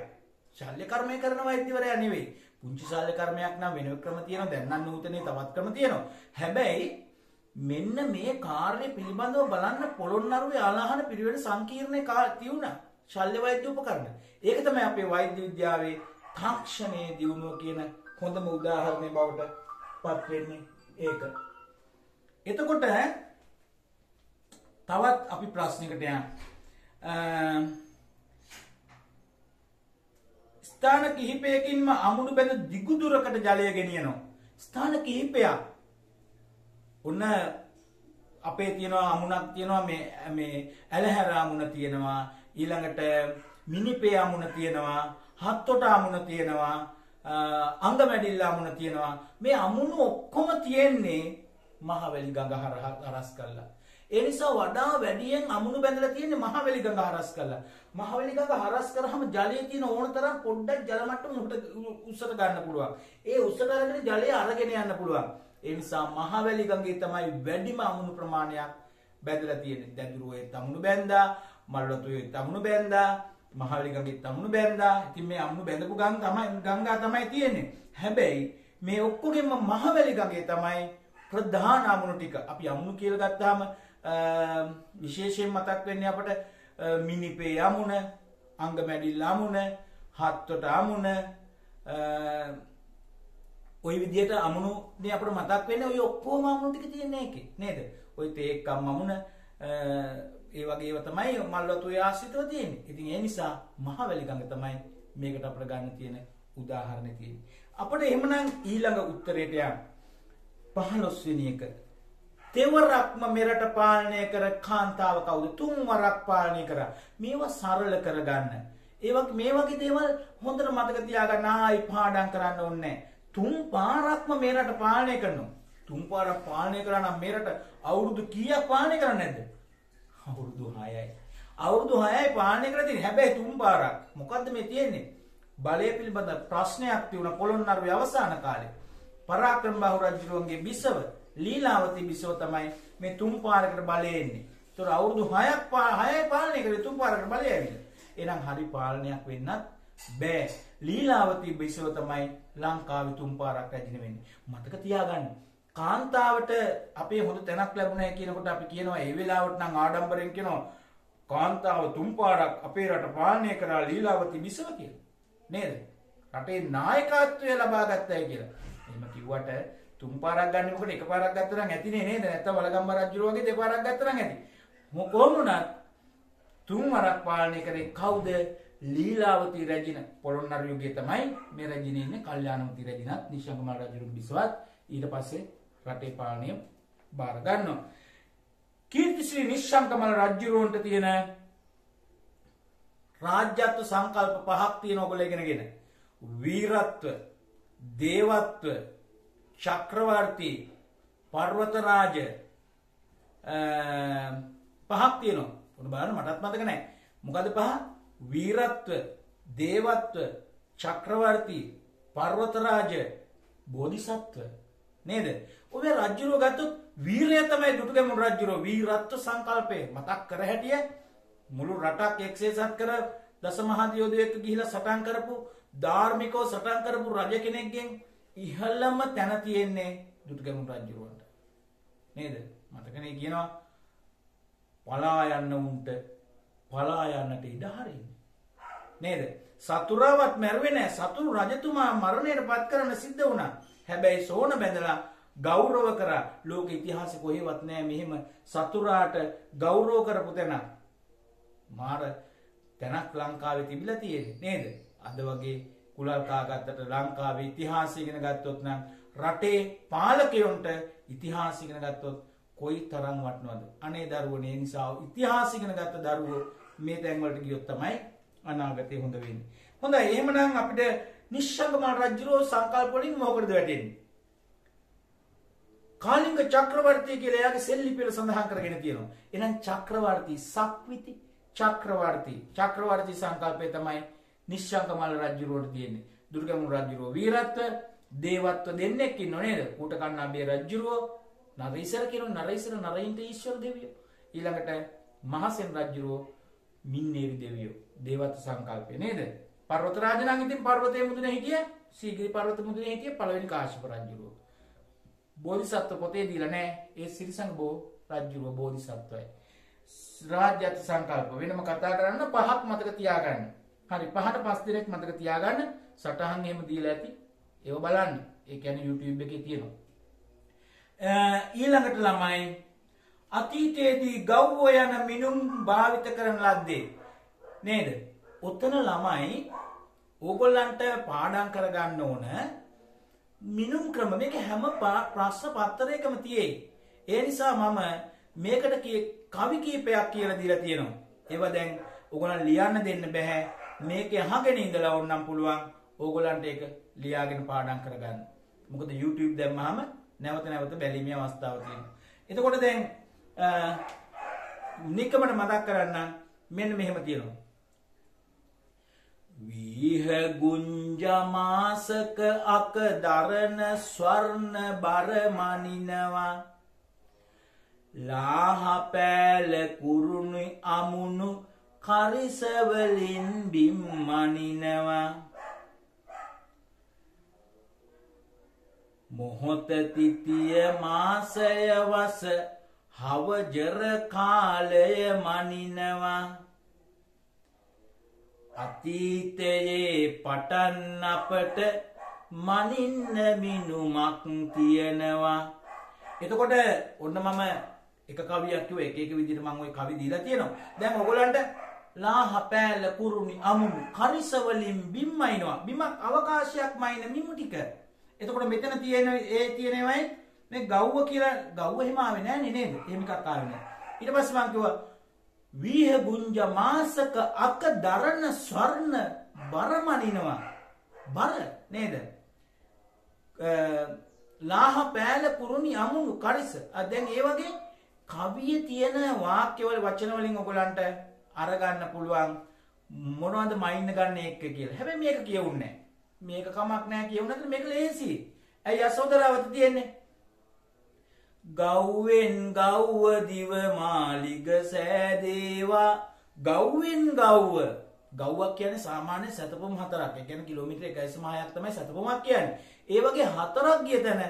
ශල්‍ය කර්මය කරන වෛද්‍යවරයා නෙවෙයි. පුංචි ශල්‍ය කර්මයක් නම් වෙන ක්‍රම තියෙනවා. දැන් නම් නූතනේ තවත් ක්‍රම තියෙනවා. හැබැයි මෙන්න මේ කාර්ය පිළිබඳව බලන්න පොළොන්නරුවේ ආලාහන පිරිවෙන සංකීර්ණ තියුණා. ශල්‍ය වෛද්‍ය උපකරණ. ඒක තමයි අපේ වෛද්‍ය විද්‍යාවේ තාක්ෂණයේ දියුණුව කියන හොඳම උදාහරණය බවට පත් වෙන්නේ ඒක. එතකොට තවත් අපි ප්‍රශ්නයකට යන්න. ස්ථාන කිහිපයකින්ම අමුණු බැඳ දිගු දුරකට ජලය ගෙනියනවා. ස්ථාන කිහිපයක්. ඔන්න අපේ තියෙනවා අමුණක් තියෙනවා මේ මේ ඇලහැර අමුණ තියෙනවා ඊළඟට මිනිපේ අමුණ තියෙනවා හත්තොට අමුණ තියෙනවා අංග මැඩිල්ල අමුණ තියෙනවා. මේ අමුණු ඔක්කොම තියෙන්නේ මහවැලි ගඟ හරහා අරස් කරලා ඒ නිසා වඩා වැඩියෙන් අමුණු බැඳලා තියෙන්නේ මහවැලි ගඟ හරස් කරලා මහවැලි ගඟ හරස් කරාම ජලයේ තියෙන ඕන තරම් පොඩ්ඩක් ජල මට්ටම උසට ගන්න පුළුවන්. ඒ උසට අරගෙන ජලය අරගෙන යන්න පුළුවන්. ඒ නිසා මහවැලි ගඟේ තමයි වැඩිම අමුණු ප්‍රමාණයක් බැඳලා තියෙන්නේ. දැදුරුවේ තමුණු බැඳා මල්ලතුවේ තමුණු බැඳා මහවැලි ගඟේ තමුණු බැඳා ඉතින් මේ අමුණු බැඳපු ගම් තමයි ගංගා තමයි තියෙන්නේ. හැබැයි මේ ඔක්කොගෙම මහවැලි ගඟේ තමයි ප්‍රධාන අමුණු ටික. අපි අමුණු කියලා ගත්තාම විශේෂයෙන් මතක් වෙන්නේ අපට මිනිපේ යමුණ අංග මැඩිල් අමුණ හත්තොට අමුණ ඔය විදියට අමුණුනේ අපට මතක් වෙන්නේ. ඔය ඔක්කොම අමුණු ටික තියෙන එකේ නේද? ඔය තේක්කම් අමුණ ඒ වගේ ඒවා තමයි මල්වතුේ ආශ්‍රිතව තියෙන්නේ. ඉතින් ඒ නිසා මහවැලි ගඟ තමයි මේකට අපිට ගන්න තියෙන උදාහරණේ තියෙන්නේ. අපිට එහෙමනම් ඊළඟ උත්තරේට යන්න. 15 වෙනි එක. තෙවරක්ම මෙරට පාලනය කර කාන්තාව කවුද? තුන් වරක් පාලනය කරා. මේවා සරල කරගන්න. ඒ වගේ මේ වගේ දේවල් හොඳට මතක තියාගන්න ආයි පාඩම් කරන්න ඕනේ නැහැ. තුන් පාරක්ම මේ රට පාලනය කරනවා. තුන් පාරක් පාලනය කරා නම් මේ රට අවුරුදු කීයක් පාලනය කරන්නේ නැද්ද? අවුරුදු 6යි. අවුරුදු 6යි පාලනය කරලා තියෙන්නේ. හැබැයි තුන් පාරක්. මොකද්ද මේ තියෙන්නේ? බලය පිළිබඳ ප්‍රශ්නයක් තිබුණා පොළොන්නරුවේ අවසාන කාලේ. පරාක්‍රම බහු රජුගේ බිසව ලීලාවතී බිසව තමයි මේ තුන් පාරකට බලය එන්නේ. ඒතර අවුරුදු 6ක් 6යි පාලනය කරේ තුන් පාරකට බලය ඇවිල්ලා. එහෙනම් හරි පාලනයක් වෙන්නත් බෑ. ලීලාවතී බිසව තමයි ලංකාවේ තුන් පාරක් රැජින වෙන්නේ. මතක තියාගන්න. කාන්තාවට අපේ හොඳ තැනක් ලැබුණා කියනකොට අපි කියනවා ඒ වෙලාවට නම් ආඩම්බරෙන් කියනවා කාන්තාව තුම්පාරක් අපේ රට පාලනය කරා ලීලාවති බිසව කිය නේද? රටේ නායකත්වය ලබා ගත්තයි කියලා. එම කිව්වට තුම්පාරක් ගන්නකොට එක පාරක් ගත්තරම් ඇතිනේ නේද? නැත්නම් වලගම්ම රජු වගේ දෙපාරක් ගත්තරම් ඇති. කොහොම වුණත් තුන් වරක් පාලනය කරේ කවුද? ලීලාවති රැජින පොළොන්නරු යුගයේ තමයි මේ රැජිනේ ඉන්නේ. කල්යාණවති රැජිනත් නිශ්ශංකමල් රජුගේ බිසවත්. ඊට පස්සේ රටේ පාලනය බාර ගන්නවා. කීර්තිශ්‍රී නිශ්ශංකමල් රජ්ජුරුවන්ට තියෙන රාජ්‍යත්ව සංකල්ප පහක් තියෙන ඔගොල්ලෝ ඉගෙනගෙන වීරත්ව දේවත්ව චක්‍රවර්ති පර්වතරාජ පහක් තියෙනවා. ඔන්න බලන්න මටත් මතක නැහැ. මොකද පහ? වීරත්ව දේවත්ව චක්‍රවර්ති පර්වතරාජ බෝධිසත්ව. නේද? ඔබේ රජ්ජුරුව ගත්තොත් වීරය තමයි දුටුගැමුණු රජ්ජුරුව වීරත්ව සංකල්පය. මතක් කර හැටිය මුළු රටක් එක්සේසත් කර දසමහාදියෝදය එක්ක ගිහිලා සටන් කරපු ධාර්මිකව සටන් කරපු රජ කෙනෙක්ගෙන් ඉහළම තැන තියෙන්නේ දුටුගැමුණු රජ්ජුරුවන්ට නේද? මතකනේ කියනවා පලා යන්න උන්ට පලා යන්නට ඉඩ හරින්නේ. නේද? සතුරාවත් මැරුවේ නෑ සතුරු රජතුමා මරණයට පත් කරන්න සිද්ධ වුණා. හැබැයි සෝන බැඳලා ගෞරව කර. ලෝක ඉතිහාස කොහෙවත් නෑ මෙහෙම සතුරාට ගෞරව කරපු තැන. මාර තැනක් ලංකාවේ තිබිලා තියෙන්නේ. නේද? අද වගේ කුලල් කාගත්තට ලංකාවේ ඉතිහාසය ඉගෙන ගත්තොත් නම් රටේ පාලකයොන්ට ඉතිහාස ඉගෙන ගත්තොත් කොයි තරම් වටනවද? අනේ දරුවනේ නිසා ඉතිහාස ඉගෙන ගත්ත දරුවෝ මේ තැන්වලට ගියොත් තමයි අනාගතේ හොඳ වෙන්නේ. හොඳයි එහෙමනම් අපිට නිශ්ශංගමල් රජුරෝ සංකල්ප වලින් මොකටද වැටෙන්නේ? කාලිංග චක්‍රවර්තිය කියලා එයාගේ සෙල්ලිපිල සඳහන් කරගෙන තියෙනවා. එහෙනම් චක්‍රවර්ති සක්විති චක්‍රවර්ති. චක්‍රවර්ති සංකල්පය තමයි නිශ්ශංගමල් රජුරෝට තියෙන්නේ. දුර්ගමුණු රජුරෝ වීරත්ව දේවත්ව දෙන්නෙක් ඉන්නව නේද? කූට කන්නාබේ රජුරෝ නරීසර කියන නරයිසර නරයින්ට ඊශ්වර දෙවියෝ. ඊළඟට මහසෙන් රජුරෝ මින්නේරි දෙවියෝ. දේවත්ව සංකල්පය නේද? පර්වත රාජ නම් ඉතින් පර්වතයේ මුදුනේ හිටිය. සීගිරි පර්වත මුදුනේ හිටිය පළවෙනි කාශ්‍යප රජුරෝ බෝධිසත්ව පොතේ දීලා නැහැ ඒ සිරිසංග බෝ රජුරෝ බෝධිසත්වයි. රාජ්‍යත් සංකල්ප වෙනම කතා කරන්න පහක් මතක තියාගන්න. හරි පහට පස් දිනක් මතක තියාගන්න. සටහන් එහෙම දීලා ඇති. ඒව බලන්න. ඒ කියන්නේ YouTube එකේ තියෙනවා. ඊළඟට ළමයි අතීතයේදී ගව්ව යන මිනුම් භාවිත කරන ලද්දේ නේද? ඔතන ළමයි ඕගොල්ලන්ට පාඩම් කරගන්න ඕන මිනුම් ක්‍රම. මේක හැම ප්‍රශ්න පත්තරයකම තියෙයි ඒ නිසා මම මේකට කවි කීපයක් කියලා දීලා තියෙනවා. ඒව දැන් ඔයගොල්ලන් ලියන්න දෙන්න බෑ මේක අහගෙන ඉඳලා ඕන්නම් පුළුවන් ඕගොල්ලන්ට ඒක ලියාගෙන පාඩම් කරගන්න. මොකද YouTube දැම්මහම නැවත නැවත බැලීමේ අවස්ථාව තියෙනවා. එතකොට දැන් නිකමට මතක් කරන්න මෙන්න මෙහෙම තියෙනවා. වීහගුංජමාසක අක දරණ ස්වර්ණ බරමනිනවා. ලාහපෑල කුරුණු අමුණු කරිසවලින් බිම්මනිනවා. මොහොතතිතිය මාසය වස හවජර කාලය මනිනවා. අතීතයේ පටන් අපට මනින්න මිනුමක් තියෙනවා. එතකොට ඔන්න මම එක කවියක් කිව්ව එක එක විදිහට මම ওই කවි දීලා තියෙනවා. දැන් ඔයගලන්ට ලාහ පෑල කුරුමි අමුණු කරිසවලින් බිම්මයිනවා බිමක් අවකාශයක් මයින මිමු ටික. එතකොට මෙතන තියෙන ඒ තියෙනවයි මේ ගව්ව කියලා ගව්ව එහෙම ආවේ නෑනේ නේද? එහෙම එකක් ආවේ නෑ. ඊට පස්සේ මම කිව්වා වීහ ගුංජ මාසක අක දරන ස්වර්ණ බරමනිනවා බර නේද ලාහ පෑල පුරුණි අමුණු කරිස දැන් ඒ වගේ කවිය තියෙන වාක්‍යවල වචන වලින් ඔයගලන්ට අරගන්න පුළුවන් මොනවද මයින්න ගන්න එක්ක කියලා. හැබැයි මේක කියවුන්නේ මේක කමක් නැහැ කියවුනත් මේක ලේසි. ඇයි යසෝදරාවත තියෙන්නේ? ගව්වෙන් ගව්ව දිව මාලිග සෑදේවා ගව්වෙන් ගව්ව ගව්වක් කියන්නේ සාමාන්‍ය සැතපුම් හතරක්. ඒ කියන්නේ කිලෝමීටර් 1.5ක් තමයි සැතපුමක් කියන්නේ. ඒ වගේ හතරක් ගිය තැන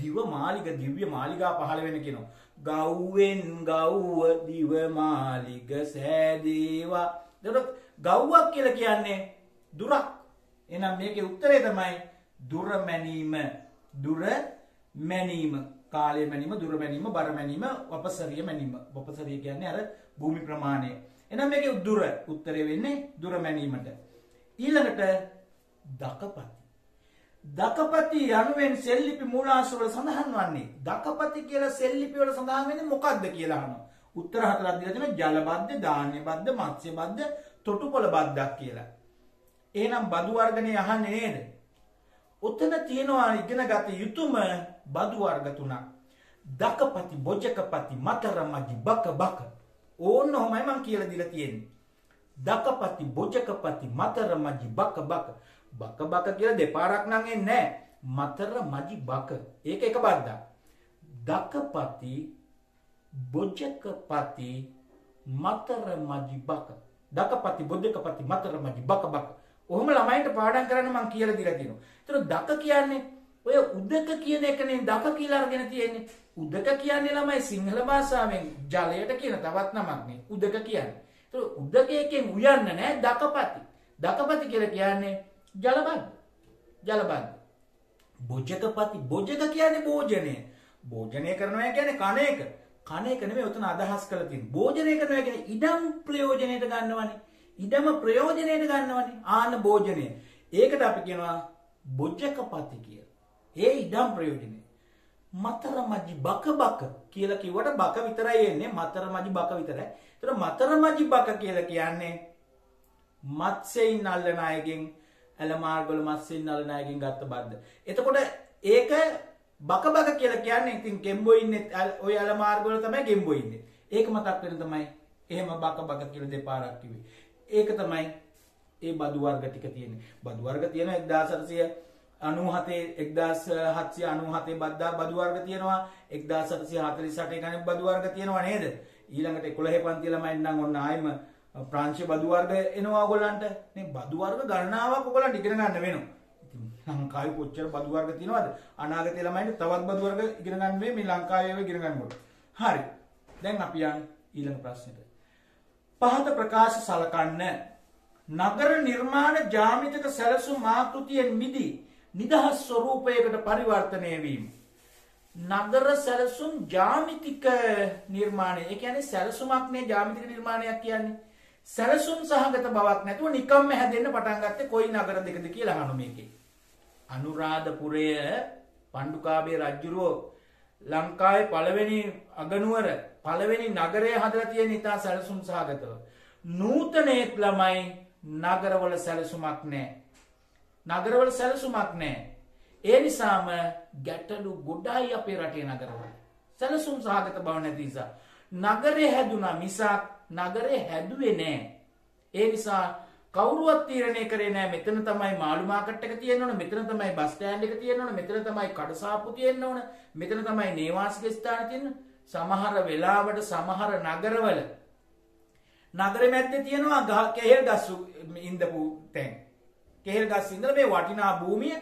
දිව මාලිග දිව්‍ය මාලිගා පහළ වෙන කෙනවා. ගව්වෙන් ගව්ව දිව මාලිග සෑදේවා දට ගව්වක් කියල කියන්නේ දුරක් එනම් මේක උත්තරේ තමයි දුර මැනීම දුර මැනීම කාලය මැනීම දුර මැනීම බර මැනීම වපසරිය මැනීම. වපසරිය කියන්නේ අර භූමි ප්‍රමාණය. එනම් මේක උද්දුර උත්තරය වෙන්නේ දුර මැනීමට. ඊළඟට දකපති. දකපති යනුවෙන් සෙල්ලිපි මූලාසුවල සඳහන් වන්නේ. දකපති කියලා සෙල්ලිපිවල සඳහන් වෙන්නේ මොකක්ද කියලා අහනවා. උත්තර හතරක් දීලා තියෙනවා ජල බද්ධ ධාන්‍ය බද්ධ මත්ස්‍ය බද්ධ තොටුපොළ බද්ධක් කියලා. එහෙනම් බදු වර්ගනේ අහන්නේ නේද? ඔතන තියෙනවා ඉගෙන ගත යුතුම බදු වර්ග තුනක්. දකපති බොජකපති මතර මජි බක බක. ඕන්න ඔහොමයි මං කියලා දීලා තියෙන්නේ. දකපති බොජකපති මතර මජි බක බක. බක බක කියලා දෙපාරක් නම් එන්නේ මතර මජි බක. ඒක එක බද්දා දකපති බොජකපති මතර මජි බක. දකපති බොජකපති මතර මජි බක බක. ඔහොම ළමයින්ට පාඩම් කරන්න මං කියලා දීලා තියෙනවා. ඒතර දක කියන්නේ ඔය උදක කියන එකනේ දක කියලා අරගෙන තියෙන්නේ. උදක කියන්නේ ළමයි සිංහල භාෂාවෙන් ජලයට කියන තවත් නමක් නේ. උදක කියන්නේ. ඒතර උදකයෙන් උයන්න නෑ දකපති. දකපති කියලා කියන්නේ ජලබන්ධ. ජලබන්ධ. බොජකපති බොජක කියන්නේ භෝජනය. භෝජනය කරනවා කියන්නේ කන එක. කන එක නෙමෙයි උතන අදහස් කරලා තියෙන්නේ. භෝජනය කරනවා කියන්නේ ඉඩම් ප්‍රයෝජනයට ගන්නවනේ. ඉඩම ප්‍රයෝජනයට ගන්නවනේ ආන භෝජනය. ඒකට අපි කියනවා බොජ්ජකපති කිය. ඒ ඉඩම් ප්‍රයෝජනය. මතර මජි බක බක කියල කිවට බක විතරයි එන්නේ මතර මජි බක විතරයි. තර මතර මජි බක කියල කියන්නේ මත්සෙයින් අල්ලන අයගෙන් ඇලමාර්ගොල මත්සෙන් අල්ලන අයගෙන් ගත්ත බද්ධ. එතකොට ඒක බක බක කියල කියන්නේ ඉතින් කෙම්බොයින්න ඔය අල මාර්ගොල තමයි ගෙම්බොයින්න ඒක මතක් වෙන තමයි එහෙම බක බක කියල දෙපාරක්කිවේ. ඒක තමයි ඒ බදුවර්ග ටික තියෙන බදුවර්ග තියෙන එක්දා සරසය අනුහතේ එක්දස් හත්සය අනුහතේ බද්දා බදුවර්ග තියෙනවා. එක්දා සටසය හතරි සටේ ගන බදුවර්ග තියෙනවා නේද? ඊළඟට කොළහ පන්තිලම එන්නම් ඔන්න අයම ප්‍රංශ බදුවර්ග එනවා ගොල්ලන්ට බදුවර්ග ගණනාවක් කොලට ඉගෙන ගන්න වෙනවා. ලංකායි කොච්චර බදුවර්ග තිනවද අනාගත ළමයිට තවත් බදුවර්ග ඉගෙන ගන්නේ මේ ලංකාවේ ඉගෙන ගන්නකොට හරි. දැන් අපි යන් ඊළඟ ප්‍රශ්නෙට. පහත ප්‍රකාශ සලකන්න නගර නිර්මාණ ජාමිතක සැලසු මාකෘතියෙන් මිදී නිදහස් ස්වරූපයකට පරිවර්තනය වීම. නගර සැලසුම් ජාමිතික නිර්මාණය එකන සැලසුමක්නේ ජාමිතික නිර්මාණයක් කියන්නේ සැලසුම් සහගත බවක් නැතුව නිකම්ම හැදෙන්න්න පටන්ගත්ත කොයි නගර දෙකද කියලා හනුමේක. අනුරාධපුරය පණ්ඩුකාබේ රජ්ජුරුවෝ ලංකායි පළවෙනි අගනුවර පළවෙනි නගරය හදර තියෙන ඉතා සැලසුම් සහගතව. නූතනයෙක් ළමයි නගරවල සැලසුමක් නෑ. නගරවල සැලසුමක් නෑ. ඒ නිසාම ගැටලු ගොඩායි අපේ රටේ නගරවල. සැලසුම් සහගත බව නැතිසා. නගරය හැදුනා මිසක් නගරය හැදුවේ නෑ. ඒ නිසා කවරුවත් තීරණය කරේ නෑ මෙතන තමයි මාළුමාකට්ක තියෙනවන මෙතන තමයි බස්ටෑන්ඩ එක තියෙනවන මෙතන තමයි කඩසාපු තියෙන්න්න ඕන මෙතන තමයි නේවාසික ස්ථාන තියන්න සමහර වෙලාවට සමහර නගරවල. නගර මැත්ත තියෙනවා ගහ කෙහෙල් ගස්සු ඉන්දපු තැන්. කෙහෙල් ගස් ඉඳල මේ වටිනා භූමිය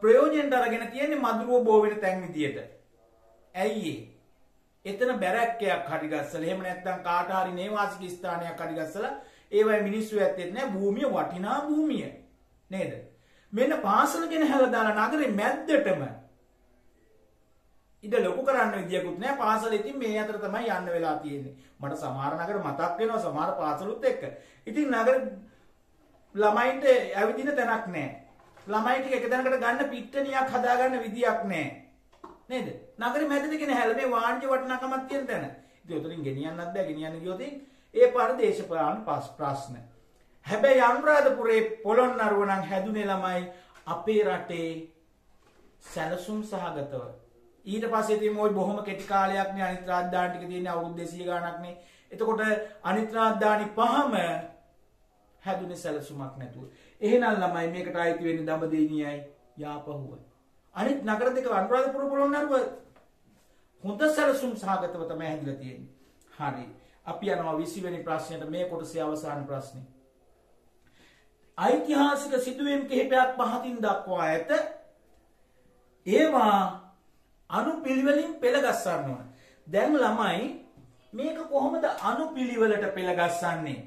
ප්‍රයෝජෙන්ට අරගෙන තියෙන්නේ මදුරුව බෝවෙන තැන් විදියට. ඇයි එතන බැරැක්කයක් හරිගස්සල හෙම නැත්තම් කාටහරි නේවාසික ස්ථානයක් හරිගස්සල ඒවයි මිනිස්සු ඇත්තෙත් නෑ භූමිය වටිනා භූමිය. නේද? මෙන්න පාසල ගෙන හැලදාලා නගරේ මැද්දටම ඉඩ ලොකු කරන්න විදිියකුත් නෑ. පාසල ඉතින් මේ අතර තමයි යන්න වෙලා තියෙන්නේ. මට සමාර නගර මතක් වෙනවා සමාර පාසලුත් එක්ක. ඉතින් නගර ළමයින්ට ඇවිදින තැනක් නෑ. ළමයිට එක දැනකට ගන්න පිට්ටනියක් හදාගන්න විදියක් නෑ. නේද? නගර මැදගෙන හැලමේ වාංජ වටනකමත් තියෙන තැන. දොතරින් ගෙනියන්නත් බෑ. ගෙනියන්න ගියොතින් ඒ පර දේශපාලන පස් ප්‍රශ්න. හැබැයි අනුරාධපුරේ පොළොන්නරුවනං හැදුනේ ළමයි අපේ රටේ සැලසුම් සහගතව. ඊට පස්සේ මොයි බොහොම කෙටි කාලයක්නේ අනිත් රාජධානි ටික තියෙන අවුරුදු 200 ගාණක්නේ. එතකොට අනිත් රාජධානි පහම හැදුනේ සැලසුමක් නැතුව. එහෙනම් ළමයි මේකට අයිති වෙන්නේ දඹදේනියයි යාපහුවයි. අනිත් නගර දෙක අනුරාධපුර පොළොන්නරුව හොඳ සැලසුම් සහගතව තමයි හැදිලා තියෙන්නේ. හරි. අපි යනවා විසිවැනි ප්‍රශ්නයට මේ කොටසේ අවසාන ප්‍රශ්නය. ඓතිහාසික සිදුවීම් කිහිපයක් පහතින් දක්වා ඇත ඒවා අනු පිළිවෙලින් පෙළගස්සන්න ඕන. දැන් ළමයි මේක කොහොමද අනු පිළිවෙලට පෙළගස්සන්නේ.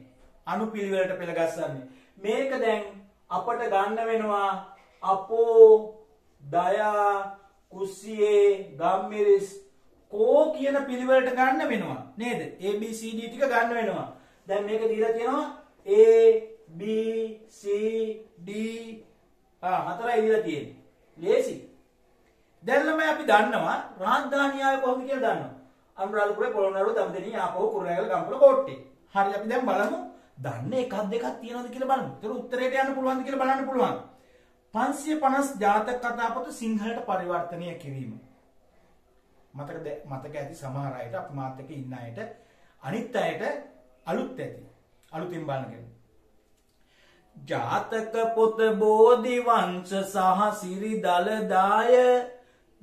අනු පිළිවෙලට පෙළගස්සන්නේ. මේක දැන් අපට ගන්න වෙනවා අපෝ දයා කුස්සියේ ගම්මිරිස් කෝ කියන පිළිවෙලට ගන්න වෙනවා නේද ABCD ටික ගන්න වෙනවා දැන් මේක දීලා තියෙනවා A B C D ආ හතරයි දීලා තියෙන්නේ ලේසි දැන් ළමයි අපි දන්නවා රාජධානියාවේ කොහොමද කියලා දන්නවා. අනුරාධපුරේ පොළොන්නරුව දඹදෙණිය ආපහු කුරුණෑගල ගම්පල කෝට්ටේ. හරි අපි දැන් බලමු. දන්නේ එකක් දෙකක් තියෙනවද කියලා බලමු. ඒතර උත්තරේට යන්න පුළුවන්ද කියලා බලන්න පුළුවන්. 550 ජාතක කතාපොත සිංහලට පරිවර්තනය කිරීම. මතක මතක ඇති සමහර අයට අප මාත් එක්ක ඉන්න අයට අනිත් අයට අලුත් ඇති. අලුතින් බලනගෙන ජාතක පොත බෝධි වංශ සහ සිරි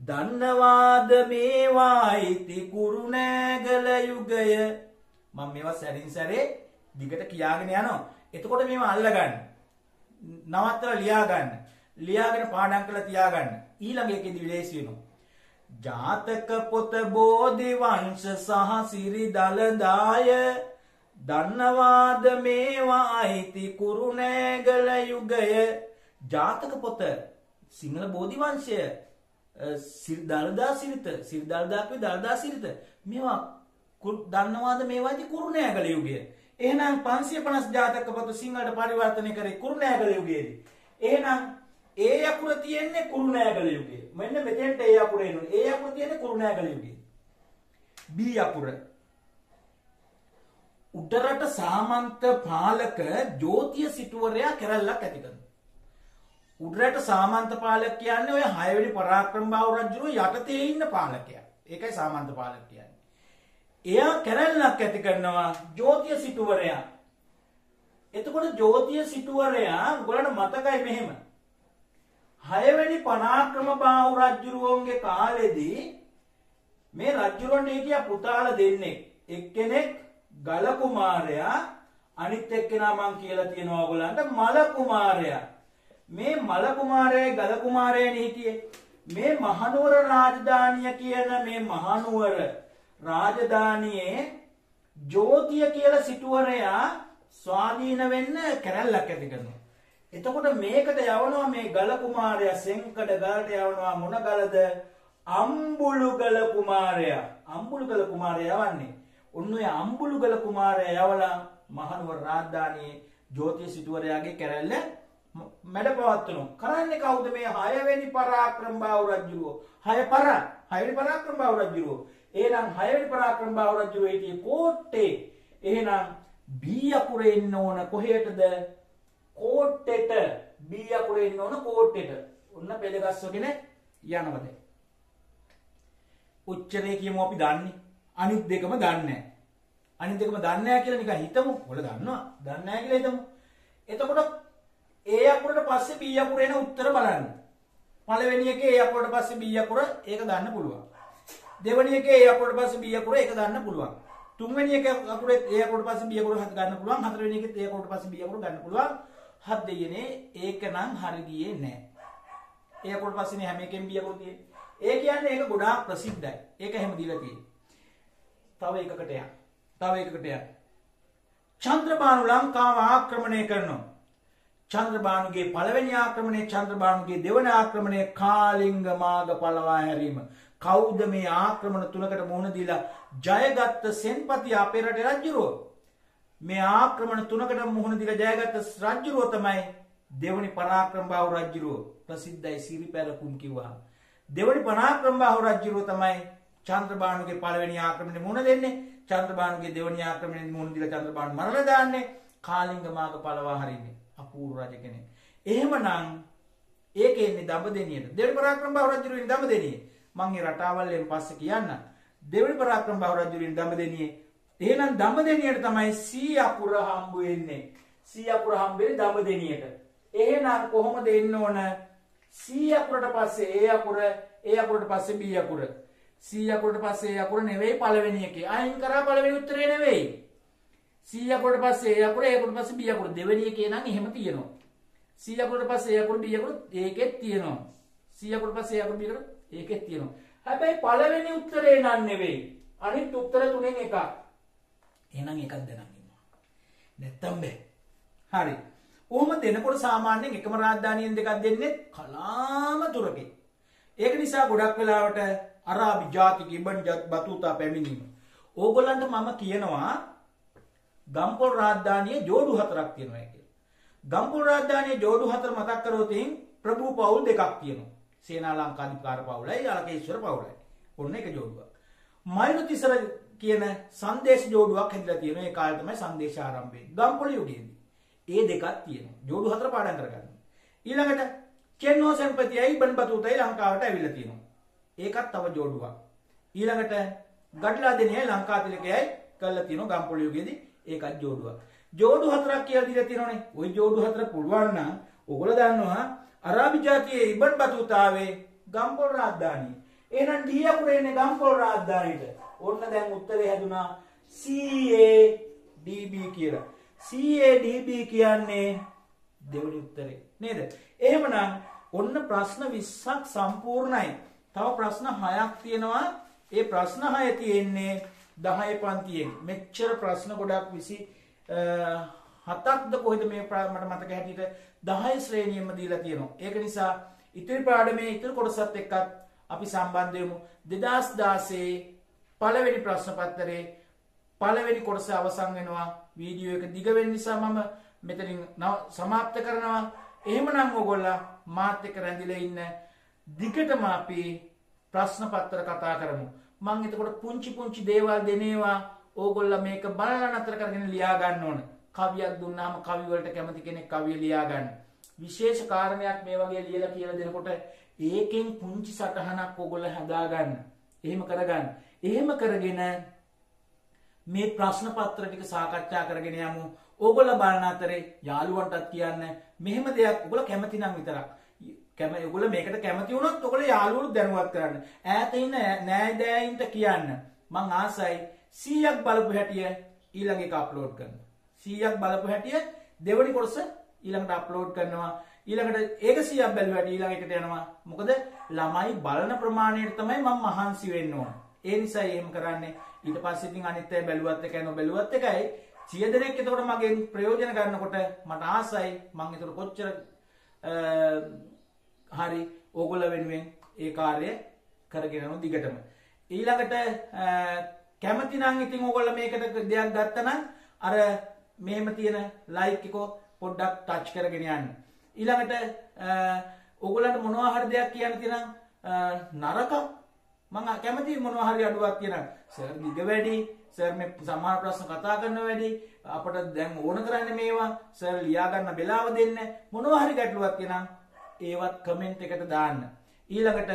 දලදාය දන්නවාද මේවායිති කුරුණෑගල යුගය. මම මේවා සැරින් සැරේ දිගට කියාගෙන යනවා. එතකොට මේවා අල්ලගන්න. නවත්තලා ලියාගන්න. ලියාගෙන පාඩම් කරලා තියාගන්න. ඊළඟ එකේදී ලේසි වෙනවා. ජාතක පොත බෝධි වංශ සහ සිරි දලදාය දන්නවාද මේවා අයිති කුරුණෑගල යුගය. ජාතක පොත සිංහල බෝධි වංශය. දළදා සිරිත සිරි දල්දාක්වේ දල්දා සිරිත මේවා දන්නවාද මේවාති කුරුණෑගල යුගය එහෙනම් පන්සිය පනස් ජාතක පොත සිංහලට පරිවර්තනය කරේ කුරුණෑගල යුගයේදී එහෙනම් ඒ අකුර තියෙන්නේ කුරුණෑගල යුගයේ. මෙන්න මෙතෙන්ට ඒ අකුර එනවා. ඒ අකුර තියෙන්නේ කුරුණෑගල යුගයේ. B අකුර. උඩරට සාමන්ත පාලක ජෝතිය සිටුවරයා කැරල්ලක් ඇති කරනවා. උඩරට සාමන්ත පාලක කියන්නේ ඔය 6 වෙනි පරාක්‍රම බාහු රජුගේ යටතේ ඉන්න පාලකයා. ඒකයි සාමන්ත පාලක කියන්නේ. එයා කැරල්ලක් ඇති කරනවා ජෝතිය සිටුවරයා. එතකොට ජෝතිය සිටුවරයා උගලට මතකයි මෙහෙම. හයවැනි පනාක්‍රම බාහු රජ්ජුරුවන්ගේ කාලෙදී මේ රජ්ජුරුවන්ට හිටිය පුතාල දෙන්නෙක් එක්කෙනෙක් ගල කුමාරයා අනිත් එක්කෙනා මං කියලා තියෙනවා ඔයගලන්ට මල කුමාරයා මේ මල කුමාරයයි ගල කුමාරයයි හිටියේ. මේ මහනුවර රාජධානිය කියන මේ මහනුවර රාජධානියේ ජෝතිය කියලා සිටුවරයා ස්වාධීන වෙන්න කැරැල්ලක් ඇති කරනවා එතකොට මේකට යවනවා මේ ගල කුමාරයා සෙන්කඩ ගලට යවනවා මොන ගලද? අම්බුලුගල කුමාරයා. අම්බුලුගල මාරය යවන්නේ. ඔන්න ඔය අම්බුලුගල කුමාරයා යවලා මහනුවර රාජධානියේ ජෝතිය සිටුවරයාගේ කැරැල්ල මැඩ පවත්වනු කරන්නේ කවුද මේ හයවෙනි පරාක්‍රම බාහු රජ්ජුරුවෝ? හය පර. හයවැනි පරාක්‍රම බාහු රජ්ජුරුවෝ. එහෙනම් හයවැනි පරාක්‍රම බාහු රජ්ජුරුවෝ හිටියේ කෝට්ටේ. එහෙනම් බී අකුරේ ඉන්න ඕන කොහෙටද? කෝට්ටෙට. බී අකුරේ ඉන්න ඕන කෝට්ටෙට. ඔන්න පෙළගස්වගෙන යනවද? උච්චරය කියමු අපි දන්නේ. අනිත් දෙකම දන්නේ අනිත් දෙකම දන්නේ කියලා නිකන් හිතමු. ඔල දන්නවා. දන්නේ කියලා හිතමු. එතකොට ඒ අකුරට පස්සේ බී අකුර එන උත්තර බලන්න පළවෙනි එකේ ඒ අකුරට පස්සේ බී අකුර ඒක ගන්න පුළුවන් දෙවෙනි එකේ ඒ අකුරට පස්සේ බී අකුර ඒක ගන්න පුළුවන් තුන්වෙනි එක අකුරේ ඒ අකුරට පස්සේ බී අකුර ගන්න පුළුවන් හතරවෙනි එකේ ඒ අකුරට පස්සේ බී අකුර ගන්න පුළුවන් හත් දෙයනේ ඒක නම් හරි ගියේ නෑ. ඒකට පස්සේනේ හැම එකෙන් බියකුත් තියෙන්නේ. ඒ කියන්නේ ඒක ගොඩාක් ප්‍රසිද්ධයි. ඒක එහෙම දීලා තියෙන්නේ. තව එකකට යන්න. තව එකකට යන්න. චන්ද්‍රබානු ලංකාව ආක්‍රමණය කරනවා. චන්ද්‍රබානුගේ පළවෙනි ආක්‍රමණය චන්ද්‍රබානුගේ දෙවන ආක්‍රමණය කාලිංග මාග පලවා හැරීම. කවුද මේ ආක්‍රමණ තුනකට මුහුණ දීලා ජයගත්ත සෙන්පති අපේ රටේ රජුරෝ මේ ආක්‍රමණ තුනකට මුහුණ දිග ජයගත්ත රජ්ජුරුව තමයි දෙවනි පරාක්‍රම බාහු රජ්ජුරුව ප්‍රසිද්ධයි සිරි පැලකුම් කිව්වා. දෙවනි පරාක්‍රම බාහු රජ්ජුරුව තමයි චන්ද්‍රබානුගේ පළවෙනි ආක්‍රමණය මුහුණ දෙන්නේ. චන්ද්‍රබානුගේ දෙවනි ආක්‍රමණය මුහුණ දීලා චන්ද්‍රබානු මරලා දාන්නේ. කාලිංග මාග පළවා හරින්නේ. අපූර්ව රජ කෙනෙක්. එහෙමනම් ඒකේ ඉන්නේ දඹදෙනියට. දෙවනි පරාක්‍රම බාහු රජ්ජුරුව ඉන්නේ දඹදෙනියේ. මං ඒ රටාවල්ෙන් පස්සේ කියන්න. දෙවනි පරාක්‍රම බාහු රජ්ජුරුව ඉන්නේ දඹදෙනියේ. එහෙනම් දඹදෙනියට තමයි සී අකුර හම්බ වෙන්නේ. සී අකුර හම්බෙන්නේ දඹදෙනියට. එහෙනම් කොහොමද එන්න ඕන? සී අකුරට පස්සේ ඒ අකුර, ඒ අකුරට පස්සේ බී අකුර. සී අකුරට පස්සේ ඒ අකුර නෙවෙයි පළවෙනි එකේ. අයින් කරා පළවෙනි උත්තරේ නෙවෙයි. සී අකුරට පස්සේ ඒ අකුර, ඒ අකුරට පස්සේ බී අකුර. දෙවෙනි එකේ නම් එහෙම තියෙනවා. සී අකුරට පස්සේ ඒ අකුර, බී අකුර ඒකෙත් තියෙනවා. සී අකුරට පස්සේ ඒ අකුර, බී අකුර ඒකෙත් තියෙනවා. හැබැයි පළවෙනි උත්තරේ නම් නෙවෙයි. අනිත් උත්තර තුනෙන් එකක්. එහෙනම් එකක් දැනන් ඉන්නවා. නැත්තම් බෑ. හරි. ඔහොම දෙනකොට සාමාන්‍යයෙන් එකම රාජධානියෙන් දෙකක් දෙන්නේ කලාමතුරකින්. ඒක නිසා ගොඩක් වෙලාවට අරාබි ජාතික ඉබන් ජත් බතුතා පැමිණීම. ඕගොල්ලන්ට මම කියනවා ගම්පොල් රාජධානිය ජෝඩු හතරක් තියෙනවා කියලා. ගම්පොල් රාජධානිය ජෝඩු හතර මතක් කරොතින් ප්‍රභූ පවුල් දෙකක් තියෙනවා. සේනා ලංකාධිකාර පවුලයි අලකේශ්වර පවුලයි. ඔන්න එක ජෝඩුවක්. මයිලු තිසර කියන සංදේශ ජෝඩුවක් හැදිලා තියෙනවා. ඒ කාලේ තමයි සංදේශ ආරම්භය. ගම්පොළ යුගයේදී. ඒ දෙකක් තියෙනවා. ජෝඩු හතර පාඩම් කරගන්න. ඊළඟට කෙන්නෝ සෙන්පතියයි බන් බතුතයි ලංකාවට ඇවිල්ලා තියෙනවා. ඒකත් තව ජෝඩුවක්. ඊළඟට ගඩලා දෙනයයි ලංකාතිලකයයි කරලා තියෙනවා ගම්පොළ යුගයේදී ඒකත් ජෝඩුවක්. ජෝඩු හතරක් කියලා දීලා තියෙනවනේ. ওই ජෝඩු හතර පුළුවන් නම් ඔයගොල්ලෝ දන්නවා අරාබි ජාතියේ ඉබන් බතුතාවේ ගම්පොළ රාජධානිය. එහෙනම් ඩී අකුරේ ඉන්නේ ගම්පොළ රාජධානියට. ඔන්න දැන් උත්තරේ හැදුනා CADB කියලා. CADB කියන්නේ දෙවනි උත්තරේ. නේද? එහෙමනම් ඔන්න ප්‍රශ්න 20ක් සම්පූර්ණයි. තව ප්‍රශ්න 6ක් තියෙනවා. ඒ ප්‍රශ්න 6 තියෙන්නේ 10 පන්තියෙන්. මෙච්චර ප්‍රශ්න ගොඩක් 20 හතක්ද කොහෙද මේ මට මතක හැටියට 10 ශ්‍රේණියෙම දීලා තියෙනවා. ඒක නිසා ඉතිරි පාඩමේ ඉතිරි කොටසත් එක්කත් අපි සම්බන්ධ වෙමු. 2016 පළවෙනි ප්‍රශ්න පත්තරේ පළවෙනි කොටස අවසන් වෙනවා. වීඩියෝ එක දිග වෙන්න නිසා මම මෙතනින් සමාප්ත කරනවා. එහෙමනම් ඔයගොල්ලෝ මාත් එක්ක රැඳිලා ඉන්න දිගටම අපි ප්‍රශ්න පත්‍ර කතා කරමු. මං එතකොට පුංචි පුංචි දේවල් දෙනේවා ඕගොල්ලෝ මේක බලලා නතර කරගෙන ලියා ගන්න ඕන. කවියක් දුන්නාම කවි වලට කැමති කෙනෙක් කවිය ලියා ගන්න. විශේෂ කාරණයක් මේ වගේ ලියලා කියලා දෙනකොට ඒකෙන් පුංචි සටහනක් ඕගොල්ලෝ හදාගන්න. එහෙම කරගන්න. එහෙම කරගෙන මේ ප්‍රශ්න පත්‍ර ටික සාකච්ඡා කරගෙන යමු. ඕගොල්ලෝ බලන අතරේ යාළුවන්ටත් කියන්න මෙහෙම දෙයක් ඔයගොල්ලෝ කැමති නම් විතරක්. කැම ඔයගොල්ලෝ මේකට කැමති වුණොත් ඔයගොල්ලෝ යාළුවෝ දැනුවත් කරන්න. ඈත ඉන්න නෑදෑයින්ට කියන්න. මං ආසයි 100ක් බලපු හැටිය ඊළඟ එක අප්ලෝඩ් කරනවා. 100ක් බලපු හැටිය දෙවනි කොටස ඊළඟට අප්ලෝඩ් කරනවා. ඊළඟට ඒක 100ක් බැලුවා හැටිය ඊළඟ එකට යනවා. මොකද ළමයි බලන ප්‍රමාණයට තමයි මම මහන්සි වෙන්න ඕන. ඒ නිසා එහෙම කරන්නේ. ඊට පස්සේ ඉතින් අනිත් අය බැලුවත් එකයි නොබැලුවත් එකයි. සිය දෙනෙක් එතකොට මගෙන් ප්‍රයෝජන ගන්නකොට මට ආසයි මං එතකොට කොච්චර හරි ඕගොල්ල වෙනුවෙන් ඒ කාර්ය කරගෙන යනවා දිගටම. ඊළඟට කැමති නම් ඉතින් ඕගොල්ලෝ මේකට දෙයක් ගත්තනම් අර මෙහෙම තියෙන ලයික් එක පොඩ්ඩක් ටච් කරගෙන යන්න. ඊළඟට ඕගොල්ලන්ට මොනවා හරි දෙයක් කියන්න තියෙනම් නරක මම කැමති මොනවා හරි අඩුවක් කියනවා. සර් දිග වැඩි සර් මේ සමහර ප්‍රශ්න කතා කරන වැඩි අපට දැන් ඕන කරන්නේ මේවා සර් ලියා ගන්න වෙලාව දෙන්න මොනවා හරි ගැටලුවක් කියනම් ඒවත් කමෙන්ට් එකට දාන්න ඊළඟට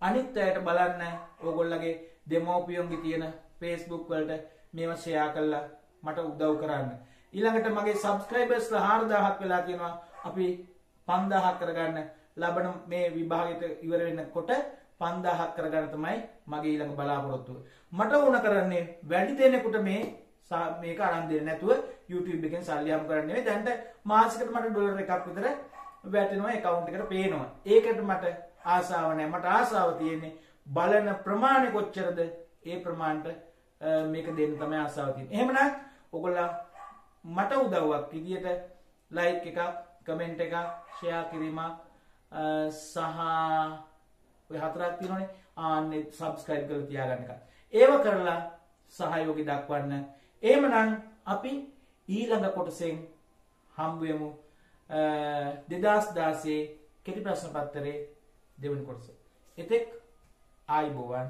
අනිත් අයට බලන්න ඕගොල්ලගේ දෙමෝපියොන්ගේ තියෙන Facebook වලට මේවා ෂෙයා කරලා මට උදව් කරන්න ඊළඟට මගේ සබස්ක්‍රයිබර්ස්ලා 4000ක් වෙලා තියෙනවා අපි 5000ක් කරගන්න ලබන මේ විභාගයට ඉවර වෙනකොට පන්දාහක් කරගන්න තමයි මගේ ඊළඟ බලාපොරොත්තුව. මට ඕන කරන්නේ වැඩි දෙනෙකුට මේ මේක අරන් දෙන්න නැතුව YouTube එකෙන් සල්ලි හම් කරන්නේ නෙවෙයි. දැන්ට මාසෙකට මට ඩොලර් එකක් විතර වැටෙනවා account එකට පේනවා. ඒකට මට ආසාව නැහැ. මට ආසාව තියෙන්නේ බලන ප්‍රමාණය කොච්චරද ඒ ප්‍රමාණයට මේක දෙන්න තමයි ආසාව තියෙන්නේ. එහෙමනම් ඔයගොල්ලෝ මට උදව්වක් විදියට ලයික් එකක් කමෙන්ට් එකක් ෂෙයා කිරීමක් සහ ඔය හතරක් තියෙනවනේ ආන්නේ සබස්ක්‍රයිබ් කරලා තියාගන්න එක. ඒව කරලා සහයෝගය දක්වන්න. එහෙමනම් අපි ඊළඟ කොටසෙන් හම්බ වෙමු 2016 කෙටි ප්‍රශ්න පත්‍රයේ දෙවන කොටස. එතෙක් ආයිබෝවන්